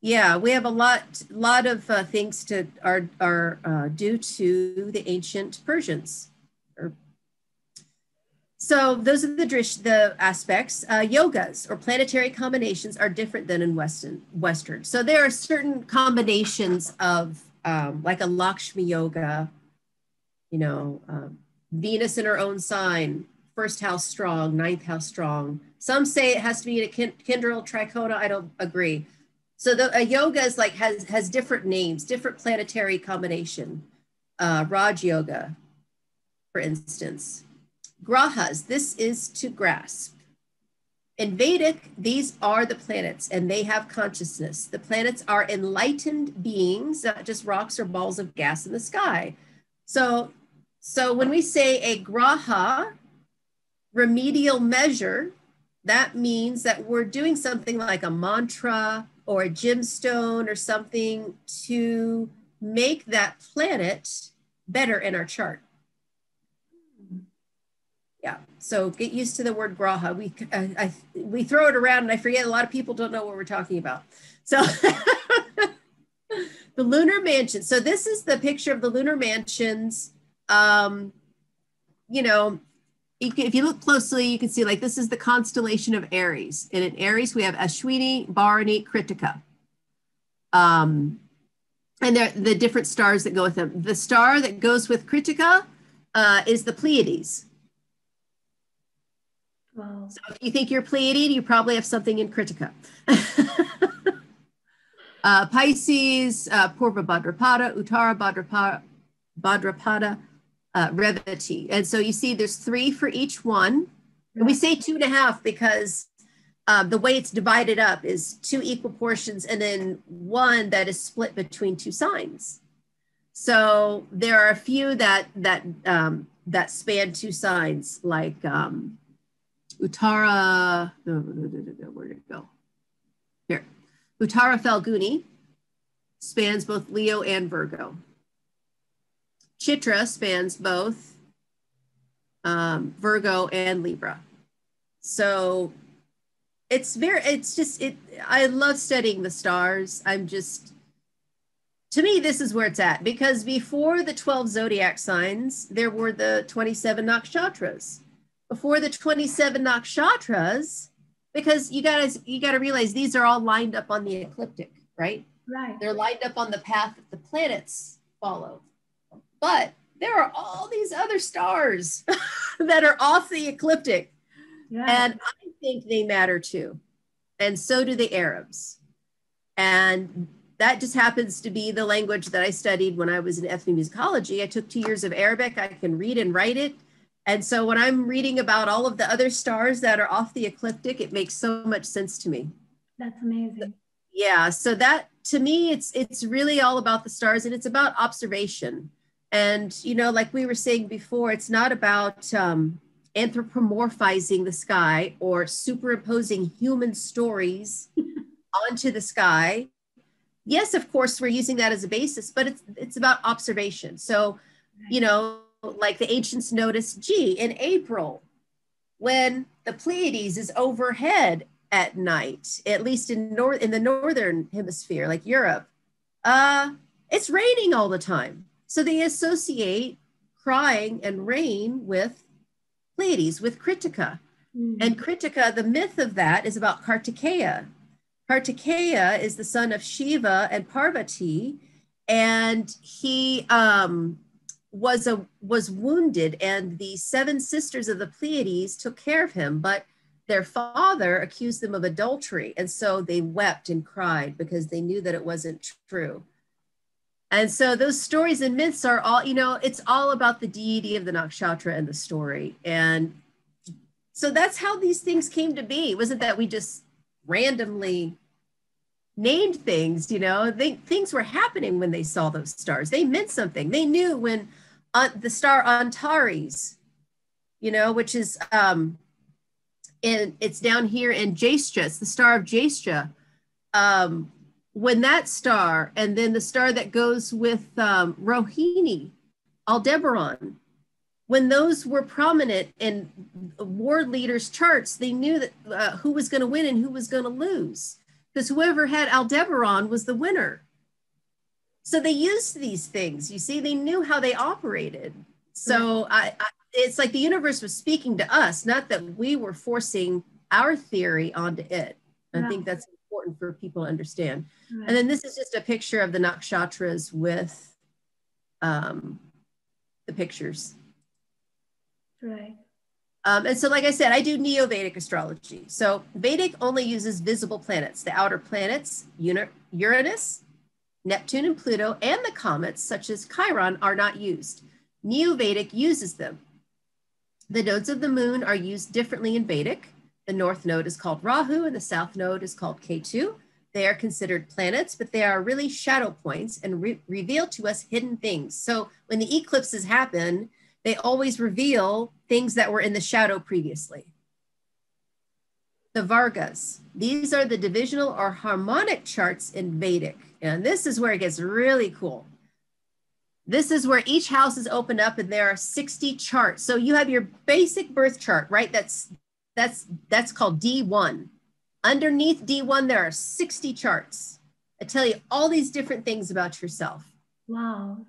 yeah, we have a lot, lot of uh, things to are are uh, due to the ancient Persians. So those are the drish, the aspects. Uh, yogas or planetary combinations are different than in Western. Western. So there are certain combinations of um, like a Lakshmi yoga, you know, um, Venus in her own sign, first house strong, ninth house strong. Some say it has to be a Kendra trikona. I don't agree. So the a yoga is like has has different names, different planetary combination. Uh, Raj yoga, for instance. Grahas, this is to grasp. In Vedic, these are the planets and they have consciousness. The planets are enlightened beings, not just rocks or balls of gas in the sky. So, so when we say a graha, remedial measure, that means that we're doing something like a mantra or a gemstone or something to make that planet better in our chart yeah. So get used to the word graha. We uh, I, we throw it around and i forget a lot of people don't know what we're talking about. So the lunar mansion. So this is the picture of the lunar mansions. Um you know if you look closely you can see like this is the constellation of aries. And in aries we have ashwini bharani kritika. Um and they're the different stars that go with them. The star that goes with kritika uh, is the pleiades Wow. So if you think you're Pleiadian, you probably have something in Kritika. uh, Pisces, uh, Purva Bhadrapada, Uttara Bhadrapada, Bhadrapada uh, Revati. And so you see there's three for each one. And we say two and a half because uh, the way it's divided up is two equal portions and then one that is split between two signs. So there are a few that that um, that span two signs, like um, Uttara, where did it go? Here. Uttara Phalguni spans both Leo and Virgo. Chitra spans both um, Virgo and Libra. So it's very, it's just, it. I love studying the stars. I'm just, to me, this is where it's at because before the 12 zodiac signs, there were the 27 nakshatras before the 27 nakshatras, because you gotta you gotta realize these are all lined up on the ecliptic, right? Right. They're lined up on the path that the planets follow. But there are all these other stars that are off the ecliptic. Yeah. And I think they matter too. And so do the Arabs. And that just happens to be the language that I studied when I was in ethnomusicology. I took two years of Arabic. I can read and write it. And so when I'm reading about all of the other stars that are off the ecliptic, it makes so much sense to me. That's amazing. Yeah. So that to me, it's it's really all about the stars and it's about observation. And you know, like we were saying before, it's not about um, anthropomorphizing the sky or superimposing human stories onto the sky. Yes, of course, we're using that as a basis, but it's it's about observation. So, you know, like the ancients noticed, gee, in April, when the Pleiades is overhead at night, at least in north in the northern hemisphere, like Europe, uh, it's raining all the time. So they associate crying and rain with Pleiades, with Kritika. Mm-hmm. And Kritika, the myth of that is about Kartikeya. Kartikeya is the son of Shiva and Parvati, and he um, was a was wounded, and the seven sisters of the Pleiades took care of him, but their father accused them of adultery. And so they wept and cried because they knew that it wasn't true. And so those stories and myths are all, you know, it's all about the deity of the nakshatra and the story. And so that's how these things came to be. It wasn't that we just randomly named things, you know, they, things were happening when they saw those stars. They meant something. They knew when uh, the star Antares, you know, which is um, and it's down here in Jyeshtha. It's the star of Jyeshtha. Um, when that star, and then the star that goes with um, Rohini, Aldebaran, when those were prominent in war leaders' charts, they knew that uh, who was going to win and who was going to lose, because whoever had Aldebaran was the winner. So they used these things. You see, they knew how they operated. So I, I it's like the universe was speaking to us, not that we were forcing our theory onto it. I think that's important for people to understand. Right. And then this is just a picture of the nakshatras with um, the pictures. Right. Um, and so, like I said, I do Neo Vedic astrology. So, Vedic only uses visible planets. The outer planets, Uranus, Neptune, and Pluto, and the comets, such as Chiron, are not used. Neo Vedic uses them. The nodes of the moon are used differently in Vedic. The north node is called Rahu and the south node is called Ketu. They are considered planets, but they are really shadow points and re reveal to us hidden things. So when the eclipses happen, they always reveal things that were in the shadow previously. The Vargas, these are the divisional or harmonic charts in Vedic. And this is where it gets really cool. This is where each house is opened up and there are 60 charts. So you have your basic birth chart, right? That's that's that's called D1. Underneath D1 there are 60 charts. I tell you all these different things about yourself. Wow.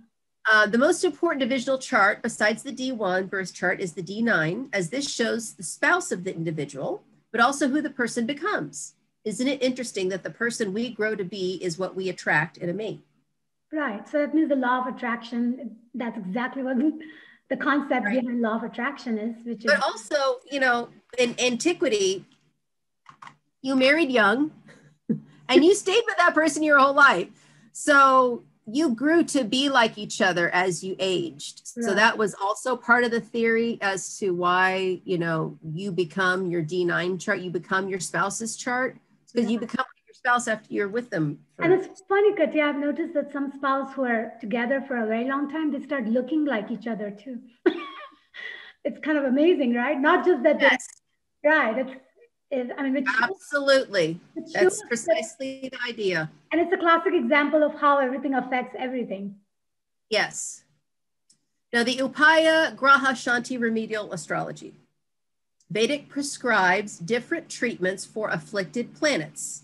Uh, the most important divisional chart besides the D1 birth chart is the D9, as this shows the spouse of the individual, but also who the person becomes. Isn't it interesting that the person we grow to be is what we attract in a mate? Right. So that means the law of attraction, that's exactly what the concept right. behind law of attraction is, which but is. But also, you know, in antiquity, you married young and you stayed with that person your whole life. So you grew to be like each other as you aged. Right. So that was also part of the theory as to why, you know, you become your D9 chart, you become your spouse's chart because yeah. you become your spouse after you're with them. and it's funny, Katya, I've noticed that some spouse who are together for a very long time, they start looking like each other too. it's kind of amazing, right? Not just that yes. they, right. It's, it's I mean, absolutely. That's precisely the idea. And it's a classic example of how everything affects everything. Yes. Now, the Upaya Graha Shanti remedial astrology. Vedic prescribes different treatments for afflicted planets.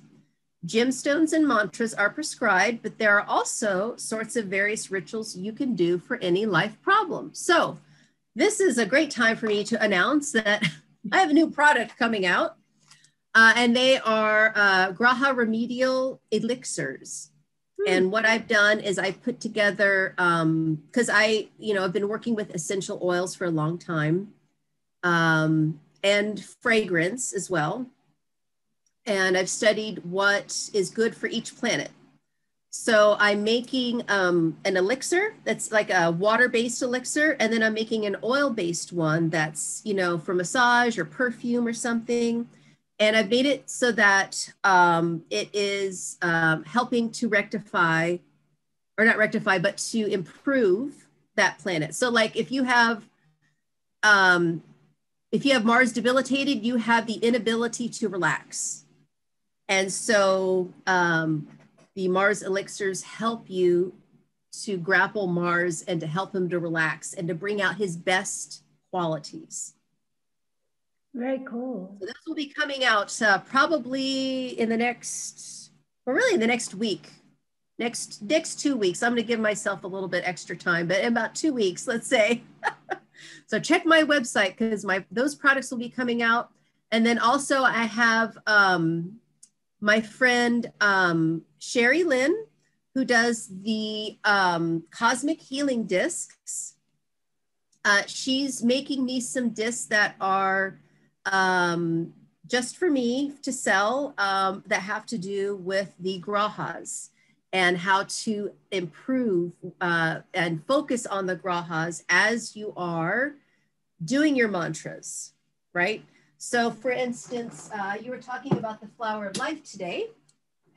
Gemstones and mantras are prescribed, but there are also sorts of various rituals you can do for any life problem. So this is a great time for me to announce that I have a new product coming out, uh, and they are uh, Graha Remedial Elixirs. Hmm. And what I've done is I put together, because um, I, you know, I've been working with essential oils for a long time um, and fragrance as well. And I've studied what is good for each planet. So I'm making um, an elixir that's like a water-based elixir, and then I'm making an oil-based one that's you know for massage or perfume or something. And I've made it so that um, it is um, helping to rectify, or not rectify, but to improve that planet. So like if you have, um, if you have Mars debilitated, you have the inability to relax. And so um, the Mars elixirs help you to grapple Mars and to help him to relax and to bring out his best qualities. Very cool. So this will be coming out uh, probably in the next, or really in the next week, next next two weeks. I'm going to give myself a little bit extra time, but in about two weeks, let's say. so check my website because my those products will be coming out, and then also I have um, my friend um, Sherry Lynn, who does the um, Cosmic Healing Discs. Uh, she's making me some discs that are um, just for me to sell um, that have to do with the grahas and how to improve uh, and focus on the grahas as you are doing your mantras, right? So for instance, uh, you were talking about the flower of life today,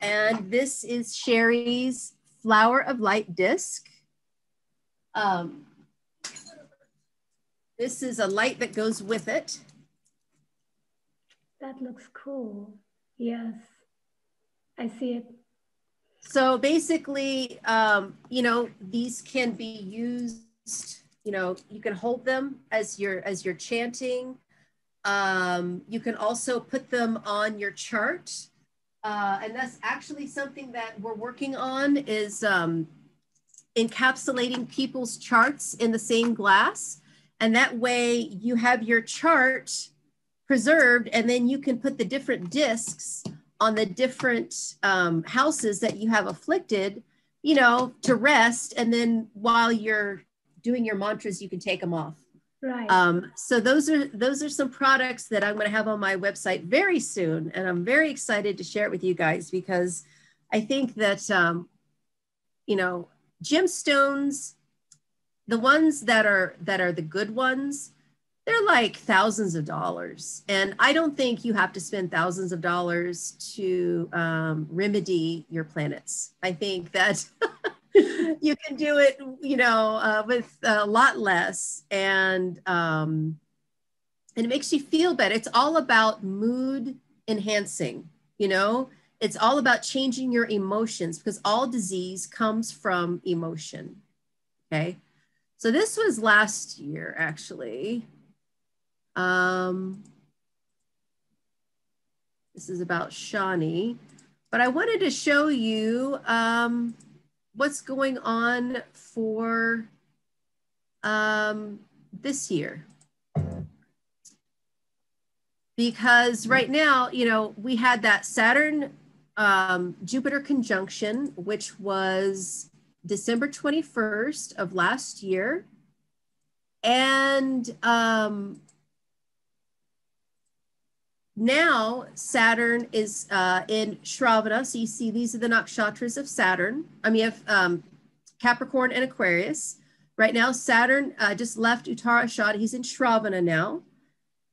and this is Sherry's flower of light disc. Um, this is a light that goes with it. That looks cool. Yes, I see it. So basically, um, you know, these can be used, you know, you can hold them as you're, as you're chanting. Um, you can also put them on your chart. Uh, and that's actually something that we're working on is um, encapsulating people's charts in the same glass. And that way you have your chart preserved and then you can put the different discs on the different um, houses that you have afflicted, you know, to rest. And then while you're doing your mantras, you can take them off. Right. Um, so those are those are some products that I'm going to have on my website very soon, and I'm very excited to share it with you guys because I think that um, you know gemstones, the ones that are that are the good ones, they're like thousands of dollars, and I don't think you have to spend thousands of dollars to um, remedy your planets. I think that you can do it, you know, uh, with a lot less, and um, and it makes you feel better. It's all about mood enhancing. You know, it's all about changing your emotions because all disease comes from emotion. Okay, so this was last year actually. Um, this is about Shani, but I wanted to show you. Um, what's going on for um, this year. Because right now, you know, we had that Saturn um, Jupiter conjunction, which was December 21st of last year. And um, now Saturn is uh, in Shravana. So you see these are the nakshatras of Saturn. I mean, of um, Capricorn and Aquarius. Right now, Saturn uh, just left Uttarashada. He's in Shravana now.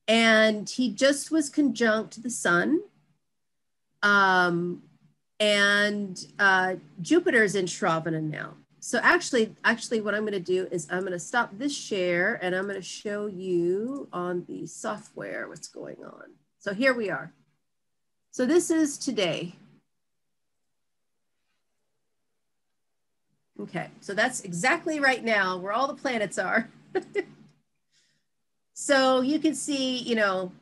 And he just was conjunct the sun. Um, and uh, Jupiter's in Shravana now. So actually, actually what I'm gonna do is I'm gonna stop this share and I'm gonna show you on the software what's going on. So here we are. So this is today. Okay, so that's exactly right now where all the planets are. so you can see, you know,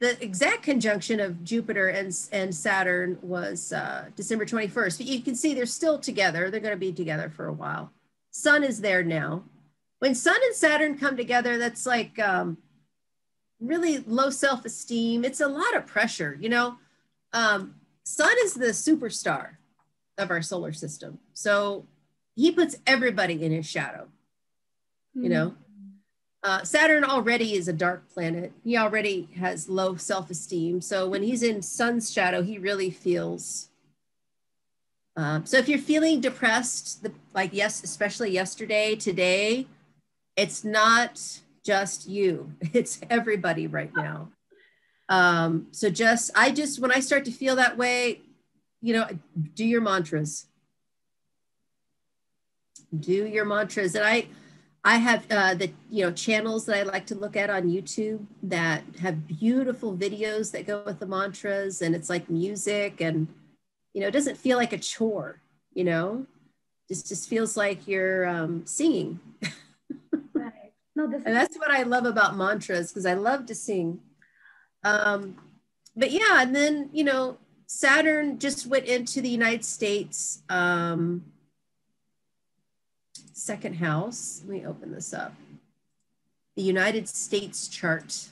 the exact conjunction of Jupiter and, and Saturn was uh, December 21st, but you can see they're still together. They're going to be together for a while. Sun is there now. when Sun and Saturn come together, that's like um, really low self esteem. It's a lot of pressure, you know. Um, Sun is the superstar of our solar system. So he puts everybody in his shadow, you know. Mm-hmm. Uh, Saturn already is a dark planet. He already has low self esteem. So when he's in Sun's shadow, he really feels. Um, so if you're feeling depressed, the, like yes, especially yesterday, today, it's not just you, it's everybody right now. Um, so just, I just, when I start to feel that way, you know, do your mantras. Do your mantras. And I, I have uh, the you know channels that I like to look at on YouTube that have beautiful videos that go with the mantras, and it's like music, and you know it doesn't feel like a chore. You know, just just feels like you're um, singing. No, this and that's what I love about mantras because I love to sing. Um, but yeah, and then you know Saturn just went into the United States. Um, second house. Let me open this up. The United States chart.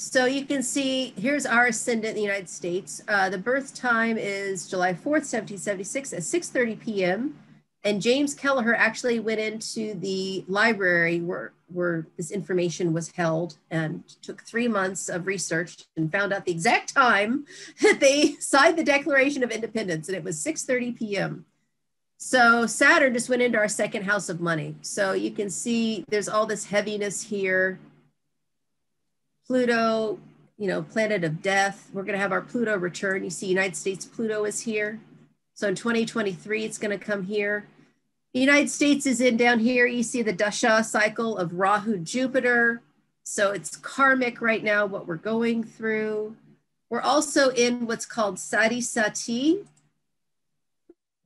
So you can see here's our ascendant in the United States. Uh, the birth time is July 4th, 1776 at 6.30 p.m. And James Kelleher actually went into the library where, where this information was held and took three months of research and found out the exact time that they signed the Declaration of Independence, and it was 6:30 p.m. So Saturn just went into our second house of money. So you can see there's all this heaviness here. Pluto, you know, planet of death. We're going to have our Pluto return. You see United States Pluto is here. So in 2023, it's going to come here. The United States is in down here. You see the Dasha cycle of Rahu Jupiter. So it's karmic right now, what we're going through. We're also in what's called Sade Sati.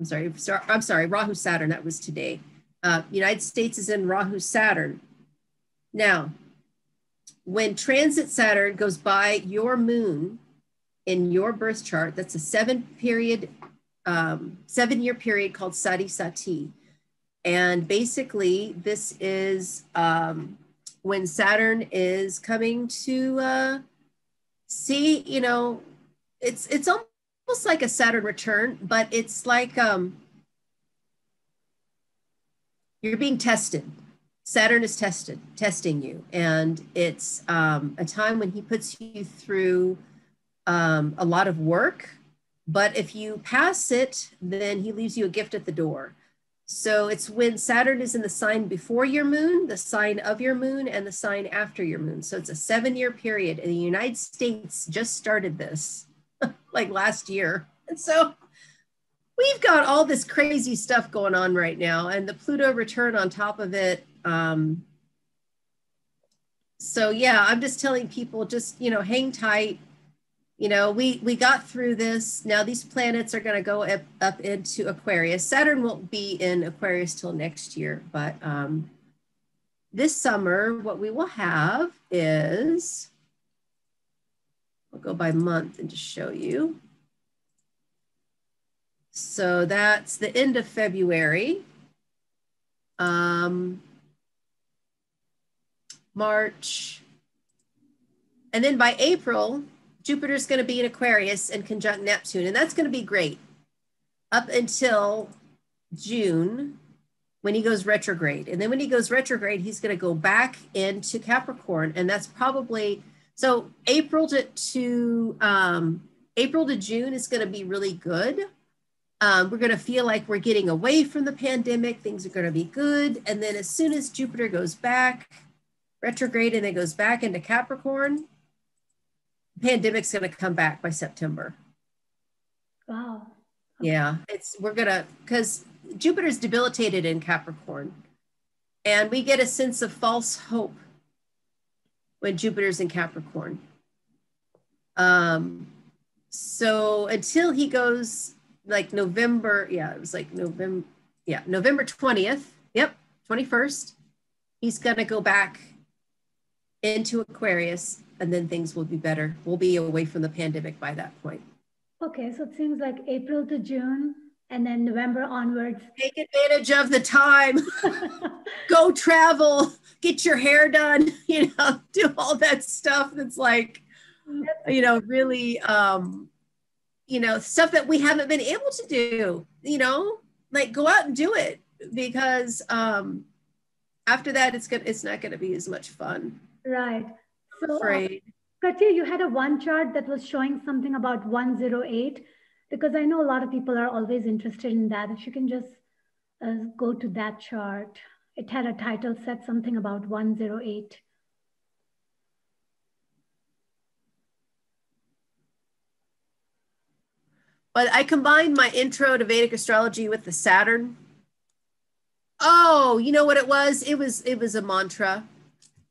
I'm sorry, I'm sorry, Rahu Saturn, that was today. Uh, United States is in Rahu Saturn. Now, when transit Saturn goes by your moon in your birth chart, that's a seven period um, seven year period called Sade Sati. And basically, this is um, when Saturn is coming to uh, see, you know, it's it's almost like a Saturn return, but it's like um, you're being tested. Saturn is tested, testing you, and it's um, a time when he puts you through um, a lot of work but if you pass it, then he leaves you a gift at the door. So it's when Saturn is in the sign before your moon, the sign of your moon, and the sign after your moon. So it's a seven year period. And the United States just started this like last year. And so we've got all this crazy stuff going on right now, and the Pluto return on top of it. Um, so yeah, I'm just telling people just, you know, hang tight. You know we we got through this. Now these planets are going to go up, up into aquarius. Saturn won't be in aquarius till next year but um this summer what we will have is i'll go by month and just show you. So that's the end of february. Um march and then by april Jupiter's going to be in Aquarius and conjunct Neptune, and that's going to be great up until June when he goes retrograde. And then when he goes retrograde, he's going to go back into Capricorn, and that's probably so April to, to um, April to June is going to be really good. Um, we're going to feel like we're getting away from the pandemic. Things are going to be good. And then as soon as Jupiter goes back retrograde and then goes back into Capricorn, pandemic's going to come back by September. Wow. Okay. Yeah, it's we're gonna because Jupiter's debilitated in Capricorn, and we get a sense of false hope when Jupiter's in Capricorn. Um, so until he goes like November, yeah, it was like November, yeah, November 20th, yep, 21st, he's gonna go back into Aquarius and then things will be better. We'll be away from the pandemic by that point. Okay, so it seems like April to June, And then November onwards. Take advantage of the time. Go travel, get your hair done, you know, do all that stuff that's like, you know, really, um, you know, stuff that we haven't been able to do, you know, like go out and do it because um, after that, it's gonna, it's not going to be as much fun. Right. So, I'm afraid. Uh, Katya, you had a one chart that was showing something about 108 because I know a lot of people are always interested in that. If you can just uh, go to that chart, it had a title said something about 108. But I combined my intro to Vedic astrology with the Saturn. Oh, you know what it was? It was it was a mantra.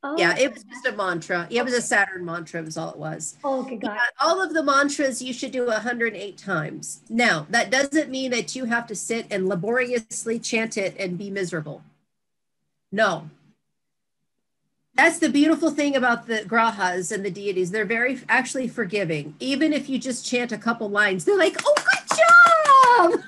Oh, yeah, it was just a mantra. Yeah, it was a Saturn mantra, was all it was. Oh, okay, got all of the mantras you should do 108 times. Now, that doesn't mean that you have to sit and laboriously chant it and be miserable. No. That's the beautiful thing about the grahas and the deities. They're very actually forgiving. Even if you just chant a couple lines, they're like, oh, good job.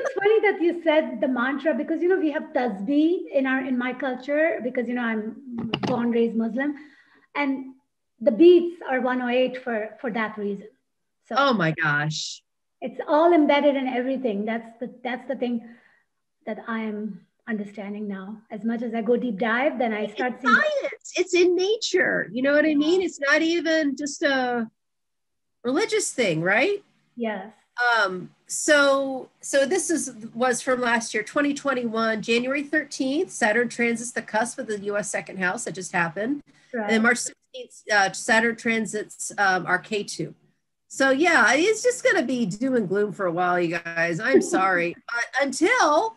It's funny that you said the mantra because you know we have tasbih in our in my culture because you know I'm born raised Muslim, and the beats are 108 for for that reason. So oh my gosh, it's all embedded in everything. That's the that's the thing that I am understanding now. As much as I go deep dive, then I start it's seeing science. It's in nature. You know what I mean? It's not even just a religious thing, right? Yes. Um, so so this is was from last year 2021 january 13th saturn transits the cusp of the us second house that just happened. Right. and march 16th uh, saturn transits um, our Ketu so yeah it's just going to be doom and gloom for a while you guys. I'm sorry. Uh, until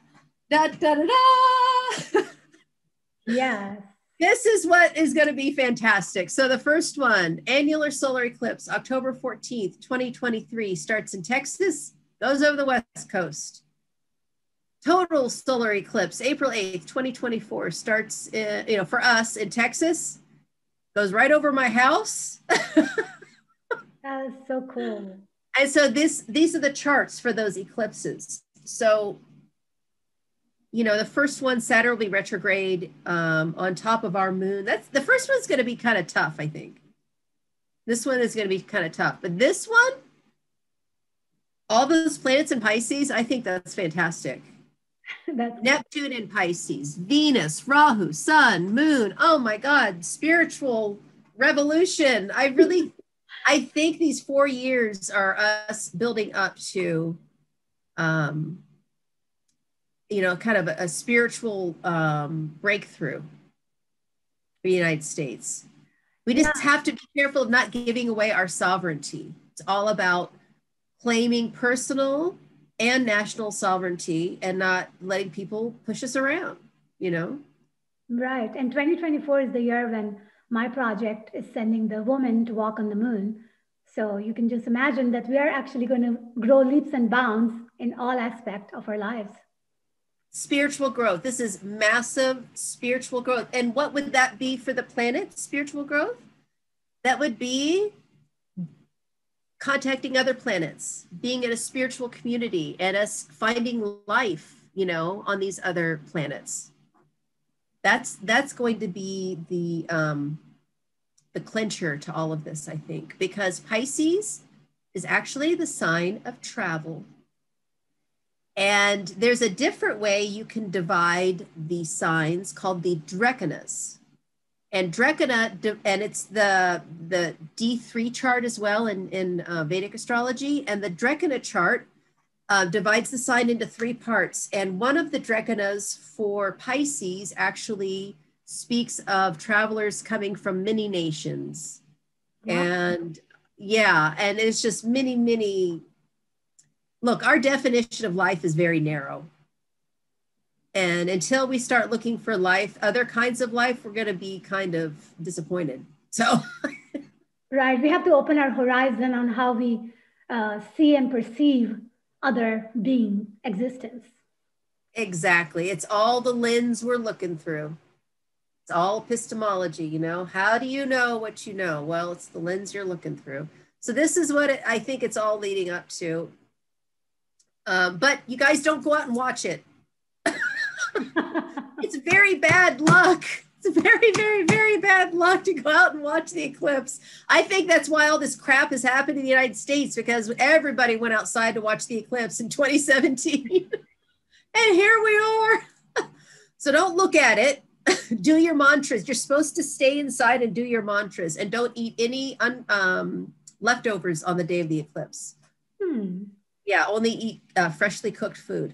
da da da da. Yes this is what is going to be fantastic. So the first one, annular solar eclipse, October 14th, 2023, starts in Texas, goes over the West Coast. Total solar eclipse, April 8th, 2024, starts, in, you know, for us in Texas, goes right over my house. that is so cool. And so this, these are the charts for those eclipses. So you know, the first one, Saturn will be retrograde um, on top of our moon. That's the first one's going to be kind of tough, I think. This one is going to be kind of tough, but this one, all those planets in Pisces, I think that's fantastic. that's Neptune in Pisces, Venus, Rahu, Sun, Moon. Oh my God, spiritual revolution. I really, I think these four years are us building up to um, you know, kind of a, a spiritual um, breakthrough for the United States. We just yeah. have to be careful of not giving away our sovereignty. It's all about claiming personal and national sovereignty and not letting people push us around, you know? Right. And 2024 is the year when my project is sending the woman to walk on the moon. So you can just imagine that we are actually going to grow leaps and bounds in all aspects of our lives spiritual growth. This is massive spiritual growth. And what would that be for the planet, spiritual growth? That would be contacting other planets, being in a spiritual community, and us finding life, you know, on these other planets. That's that's going to be the um, the clincher to all of this, I think, because Pisces is actually the sign of travel. And there's a different way you can divide the signs called the Drekkanas. And Drekkana, and it's the, the D3 chart as well in, in uh, Vedic astrology. And the Drekkana chart uh, divides the sign into three parts. And one of the Drekkanas for Pisces actually speaks of travelers coming from many nations. Wow. And yeah, and it's just many, many look, our definition of life is very narrow. And until we start looking for life, other kinds of life, we're going to be kind of disappointed. So, right. We have to open our horizon on how we uh, see and perceive other being existence. Exactly. It's all the lens we're looking through. It's all epistemology, you know. How do you know what you know? Well, it's the lens you're looking through. So this is what it, I think it's all leading up to Um, but you guys don't go out and watch it. it's very bad luck. It's very, very, very bad luck to go out and watch the eclipse. I think that's why all this crap has happened in the United States because everybody went outside to watch the eclipse in 2017. and here we are. so don't look at it. do your mantras. You're supposed to stay inside and do your mantras and don't eat any un, um, leftovers on the day of the eclipse. Hmm. Yeah, only eat uh, freshly cooked food.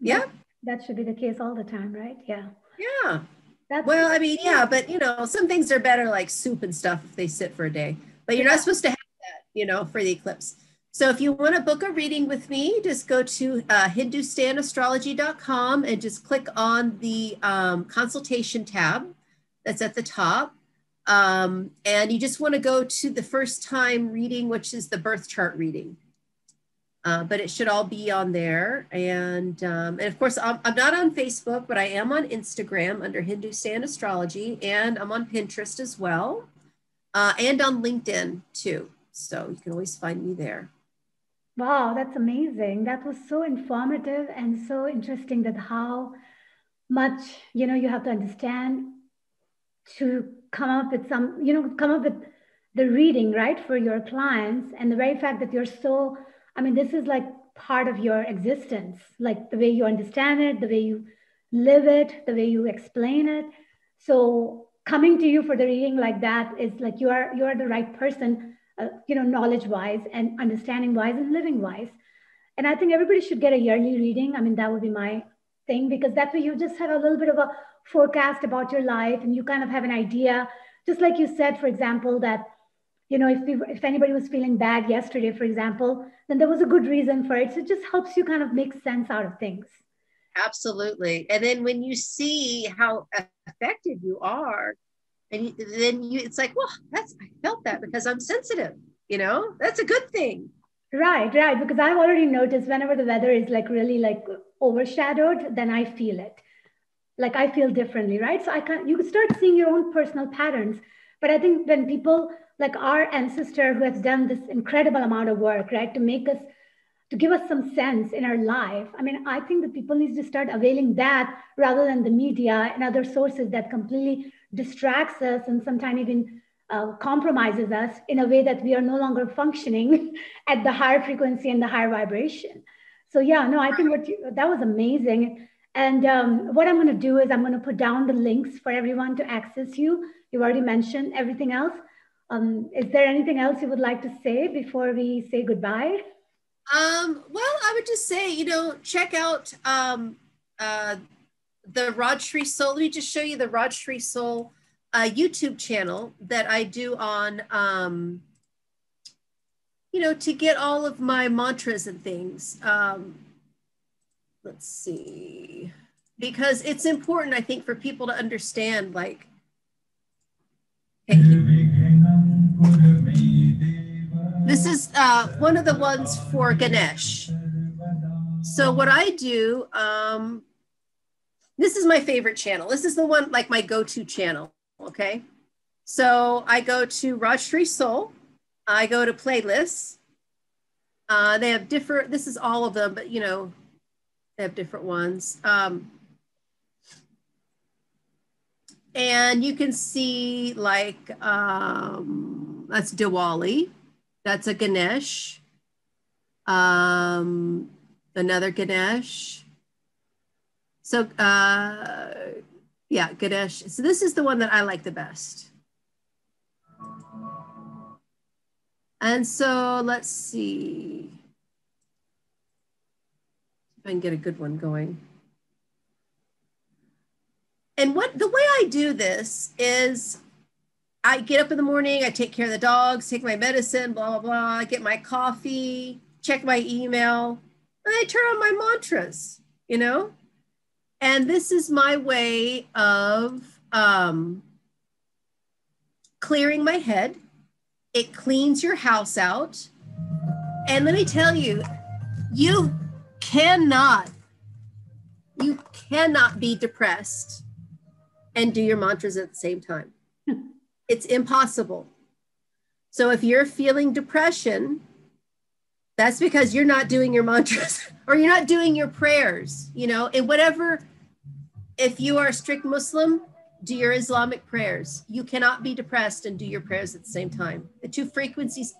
Yeah. That should be the case all the time, right? Yeah. Yeah. That's well, I mean, yeah, but you know, some things are better like soup and stuff if they sit for a day. But you're yeah. not supposed to have that, you know, for the eclipse. So if you want to book a reading with me, just go to uh, HindustanAstrology.com and just click on the um, consultation tab that's at the top. Um, and you just want to go to the first time reading, which is the birth chart reading. Uh, but it should all be on there. And, um, and of course, I'm, I'm, not on Facebook, but I am on Instagram under Hindustan Astrology, and I'm on Pinterest as well, uh, and on LinkedIn too. So you can always find me there. Wow, that's amazing. That was so informative and so interesting that how much, you know, you have to understand to come up with some, you know, come up with the reading, right, for your clients. And the very fact that you're so, I mean, this is like part of your existence, like the way you understand it, the way you live it, the way you explain it. So coming to you for the reading like that is like you are you are the right person, uh, you know, knowledge wise and understanding wise and living wise. And I think everybody should get a yearly reading. I mean, that would be my thing because that way you just have a little bit of a forecast about your life and you kind of have an idea. Just like you said for example that you know if, we, if anybody was feeling bad yesterday for example then there was a good reason for it. So it just helps you kind of make sense out of things. Absolutely. And then when you see how affected you are and you, then you it's like well that's i felt that because i'm sensitive you know? That's a good thing. Right right. Because i've already noticed whenever the weather is like really like overshadowed then i feel it like I feel differently, right? So I can you start seeing your own personal patterns. But I think when people like our ancestor who has done this incredible amount of work, right, to make us to give us some sense in our life. I mean, I think that people need to start availing that rather than the media and other sources that completely distracts us and sometimes even uh, compromises us in a way that we are no longer functioning at the higher frequency and the higher vibration. So yeah, no, I think what you, that was amazing. And um, what I'm going to do is I'm going to put down the links for everyone to access you. You've already mentioned everything else. Um, is there anything else you would like to say before we say goodbye? Um, well, I would just say, you know, check out um, uh, the Soul. Let me just show you the Rajshri Soul uh, YouTube channel that I do on, um, you know, to get all of my mantras and things. Um, let's see, because it's important, I think, for people to understand like, this is uh, one of the ones for Ganesh. So what I do, um, this is my favorite channel. This is the one like my go-to channel. Okay. So I go to Rajshri Soul. I go to playlists. Uh, they have different, this is all of them, but you know, they have different ones. Um, and you can see like, um, that's Diwali. That's a Ganesh. Um, another Ganesh. So uh, yeah, Ganesh. So this is the one that I like the best. And so let's see. I can get a good one going. And what the way I do this is I get up in the morning, I take care of the dogs, take my medicine, blah, blah, blah. I get my coffee, check my email, and I turn on my mantras, you know? And this is my way of um, clearing my head. It cleans your house out. And let me tell you, you cannot, you cannot be depressed and do your mantras at the same time. it's impossible. So if you're feeling depression That's because you're not doing your mantras or you're not doing your prayers, you know, and whatever, if you are a strict Muslim, do your Islamic prayers. You cannot be depressed and do your prayers at the same time. The two frequencies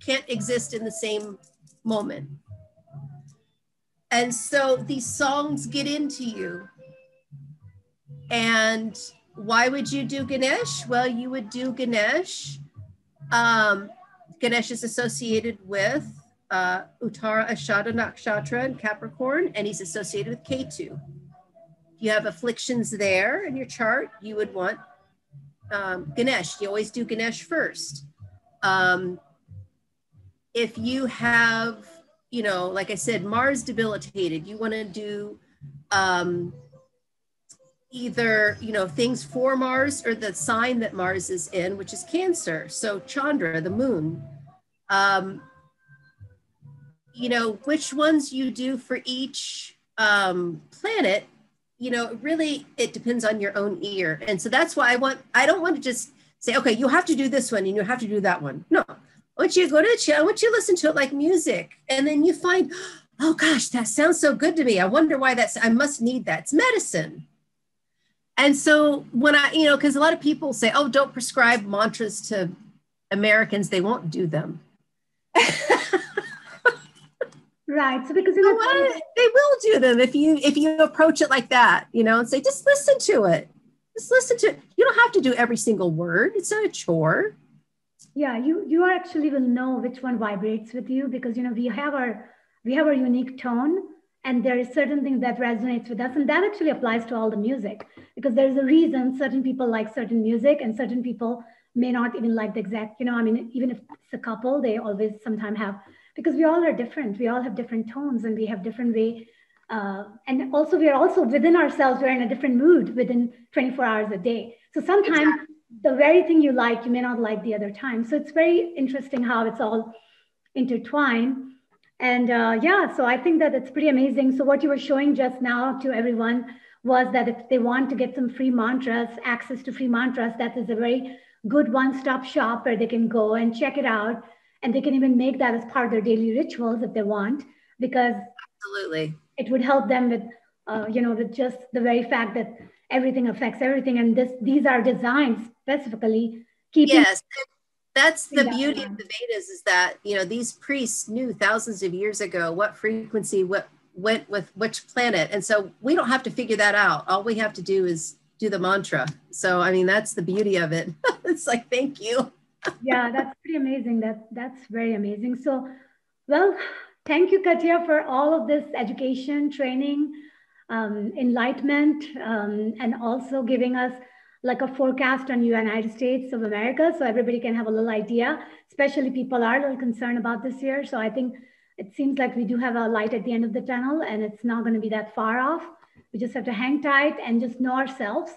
can't exist in the same moment. And so these songs get into you. And why would you do Ganesh? Well, you would do Ganesh. Um, Ganesh is associated with uh, Uttara Ashada Nakshatra and Capricorn, and he's associated with Ketu. You have afflictions there in your chart, you would want um, Ganesh. You always do Ganesh first. Um, if you have, you know, like I said, Mars debilitated, you want to do um, either, you know, things for Mars or the sign that Mars is in, which is Cancer. So Chandra, the moon. Um, you know, which ones you do for each um, planet, you know, really it depends on your own ear. And so that's why I want, I don't want to just say, okay, you have to do this one and you have to do that one. No, I want you to go to a channel, I want you to listen to it like music. And then you find, oh gosh, that sounds so good to me. I wonder why that's, I must need that. It's medicine. And so when I, you know, because a lot of people say, oh, don't prescribe mantras to Americans, they won't do them. right. So because you know what? They will do them if you if you approach it like that, you know, and say, just listen to it. Just listen to it. You don't have to do every single word. It's not a chore yeah you you actually will know which one vibrates with you because you know we have our we have our unique tone and there is certain things that resonates with us and that actually applies to all the music because there's a reason certain people like certain music and certain people may not even like the exact you know i mean even if it's a couple they always sometimes have because we all are different. We all have different tones and we have different way uh, and also we are also within ourselves we're in a different mood within 24 hours a day. So sometimes exactly the very thing you like, you may not like the other time. So it's very interesting how it's all intertwined. And uh, yeah, so I think that it's pretty amazing. So what you were showing just now to everyone was that if they want to get some free mantras, access to free mantras, that is a very good one-stop shop where they can go and check it out. And they can even make that as part of their daily rituals if they want, because absolutely it would help them with, uh, you know, with just the very fact that everything affects everything. And this these are designed specifically keeping yes that's the beauty of the vedas is that you know these priests knew thousands of years ago what frequency what went with which planet. And so we don't have to figure that out. All we have to do is do the mantra. So i mean that's the beauty of it. It's like thank you. Yeah that's pretty amazing. That that's very amazing. So well thank you katya for all of this education training um, enlightenment um, and also giving us like a forecast on the United States of America, so everybody can have a little idea. Especially people are a little concerned about this year, so I think it seems like we do have a light at the end of the tunnel, and it's not going to be that far off. We just have to hang tight and just know ourselves,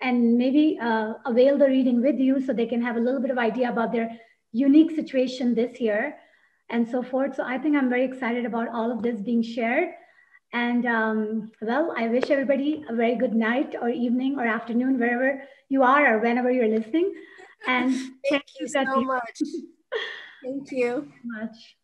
and maybe uh, avail the reading with you so they can have a little bit of idea about their unique situation this year, and so forth. So I think I'm very excited about all of this being shared. And um, well, I wish everybody a very good night or evening or afternoon, wherever you are or whenever you're listening. And thank, thank you so much. thank you. much.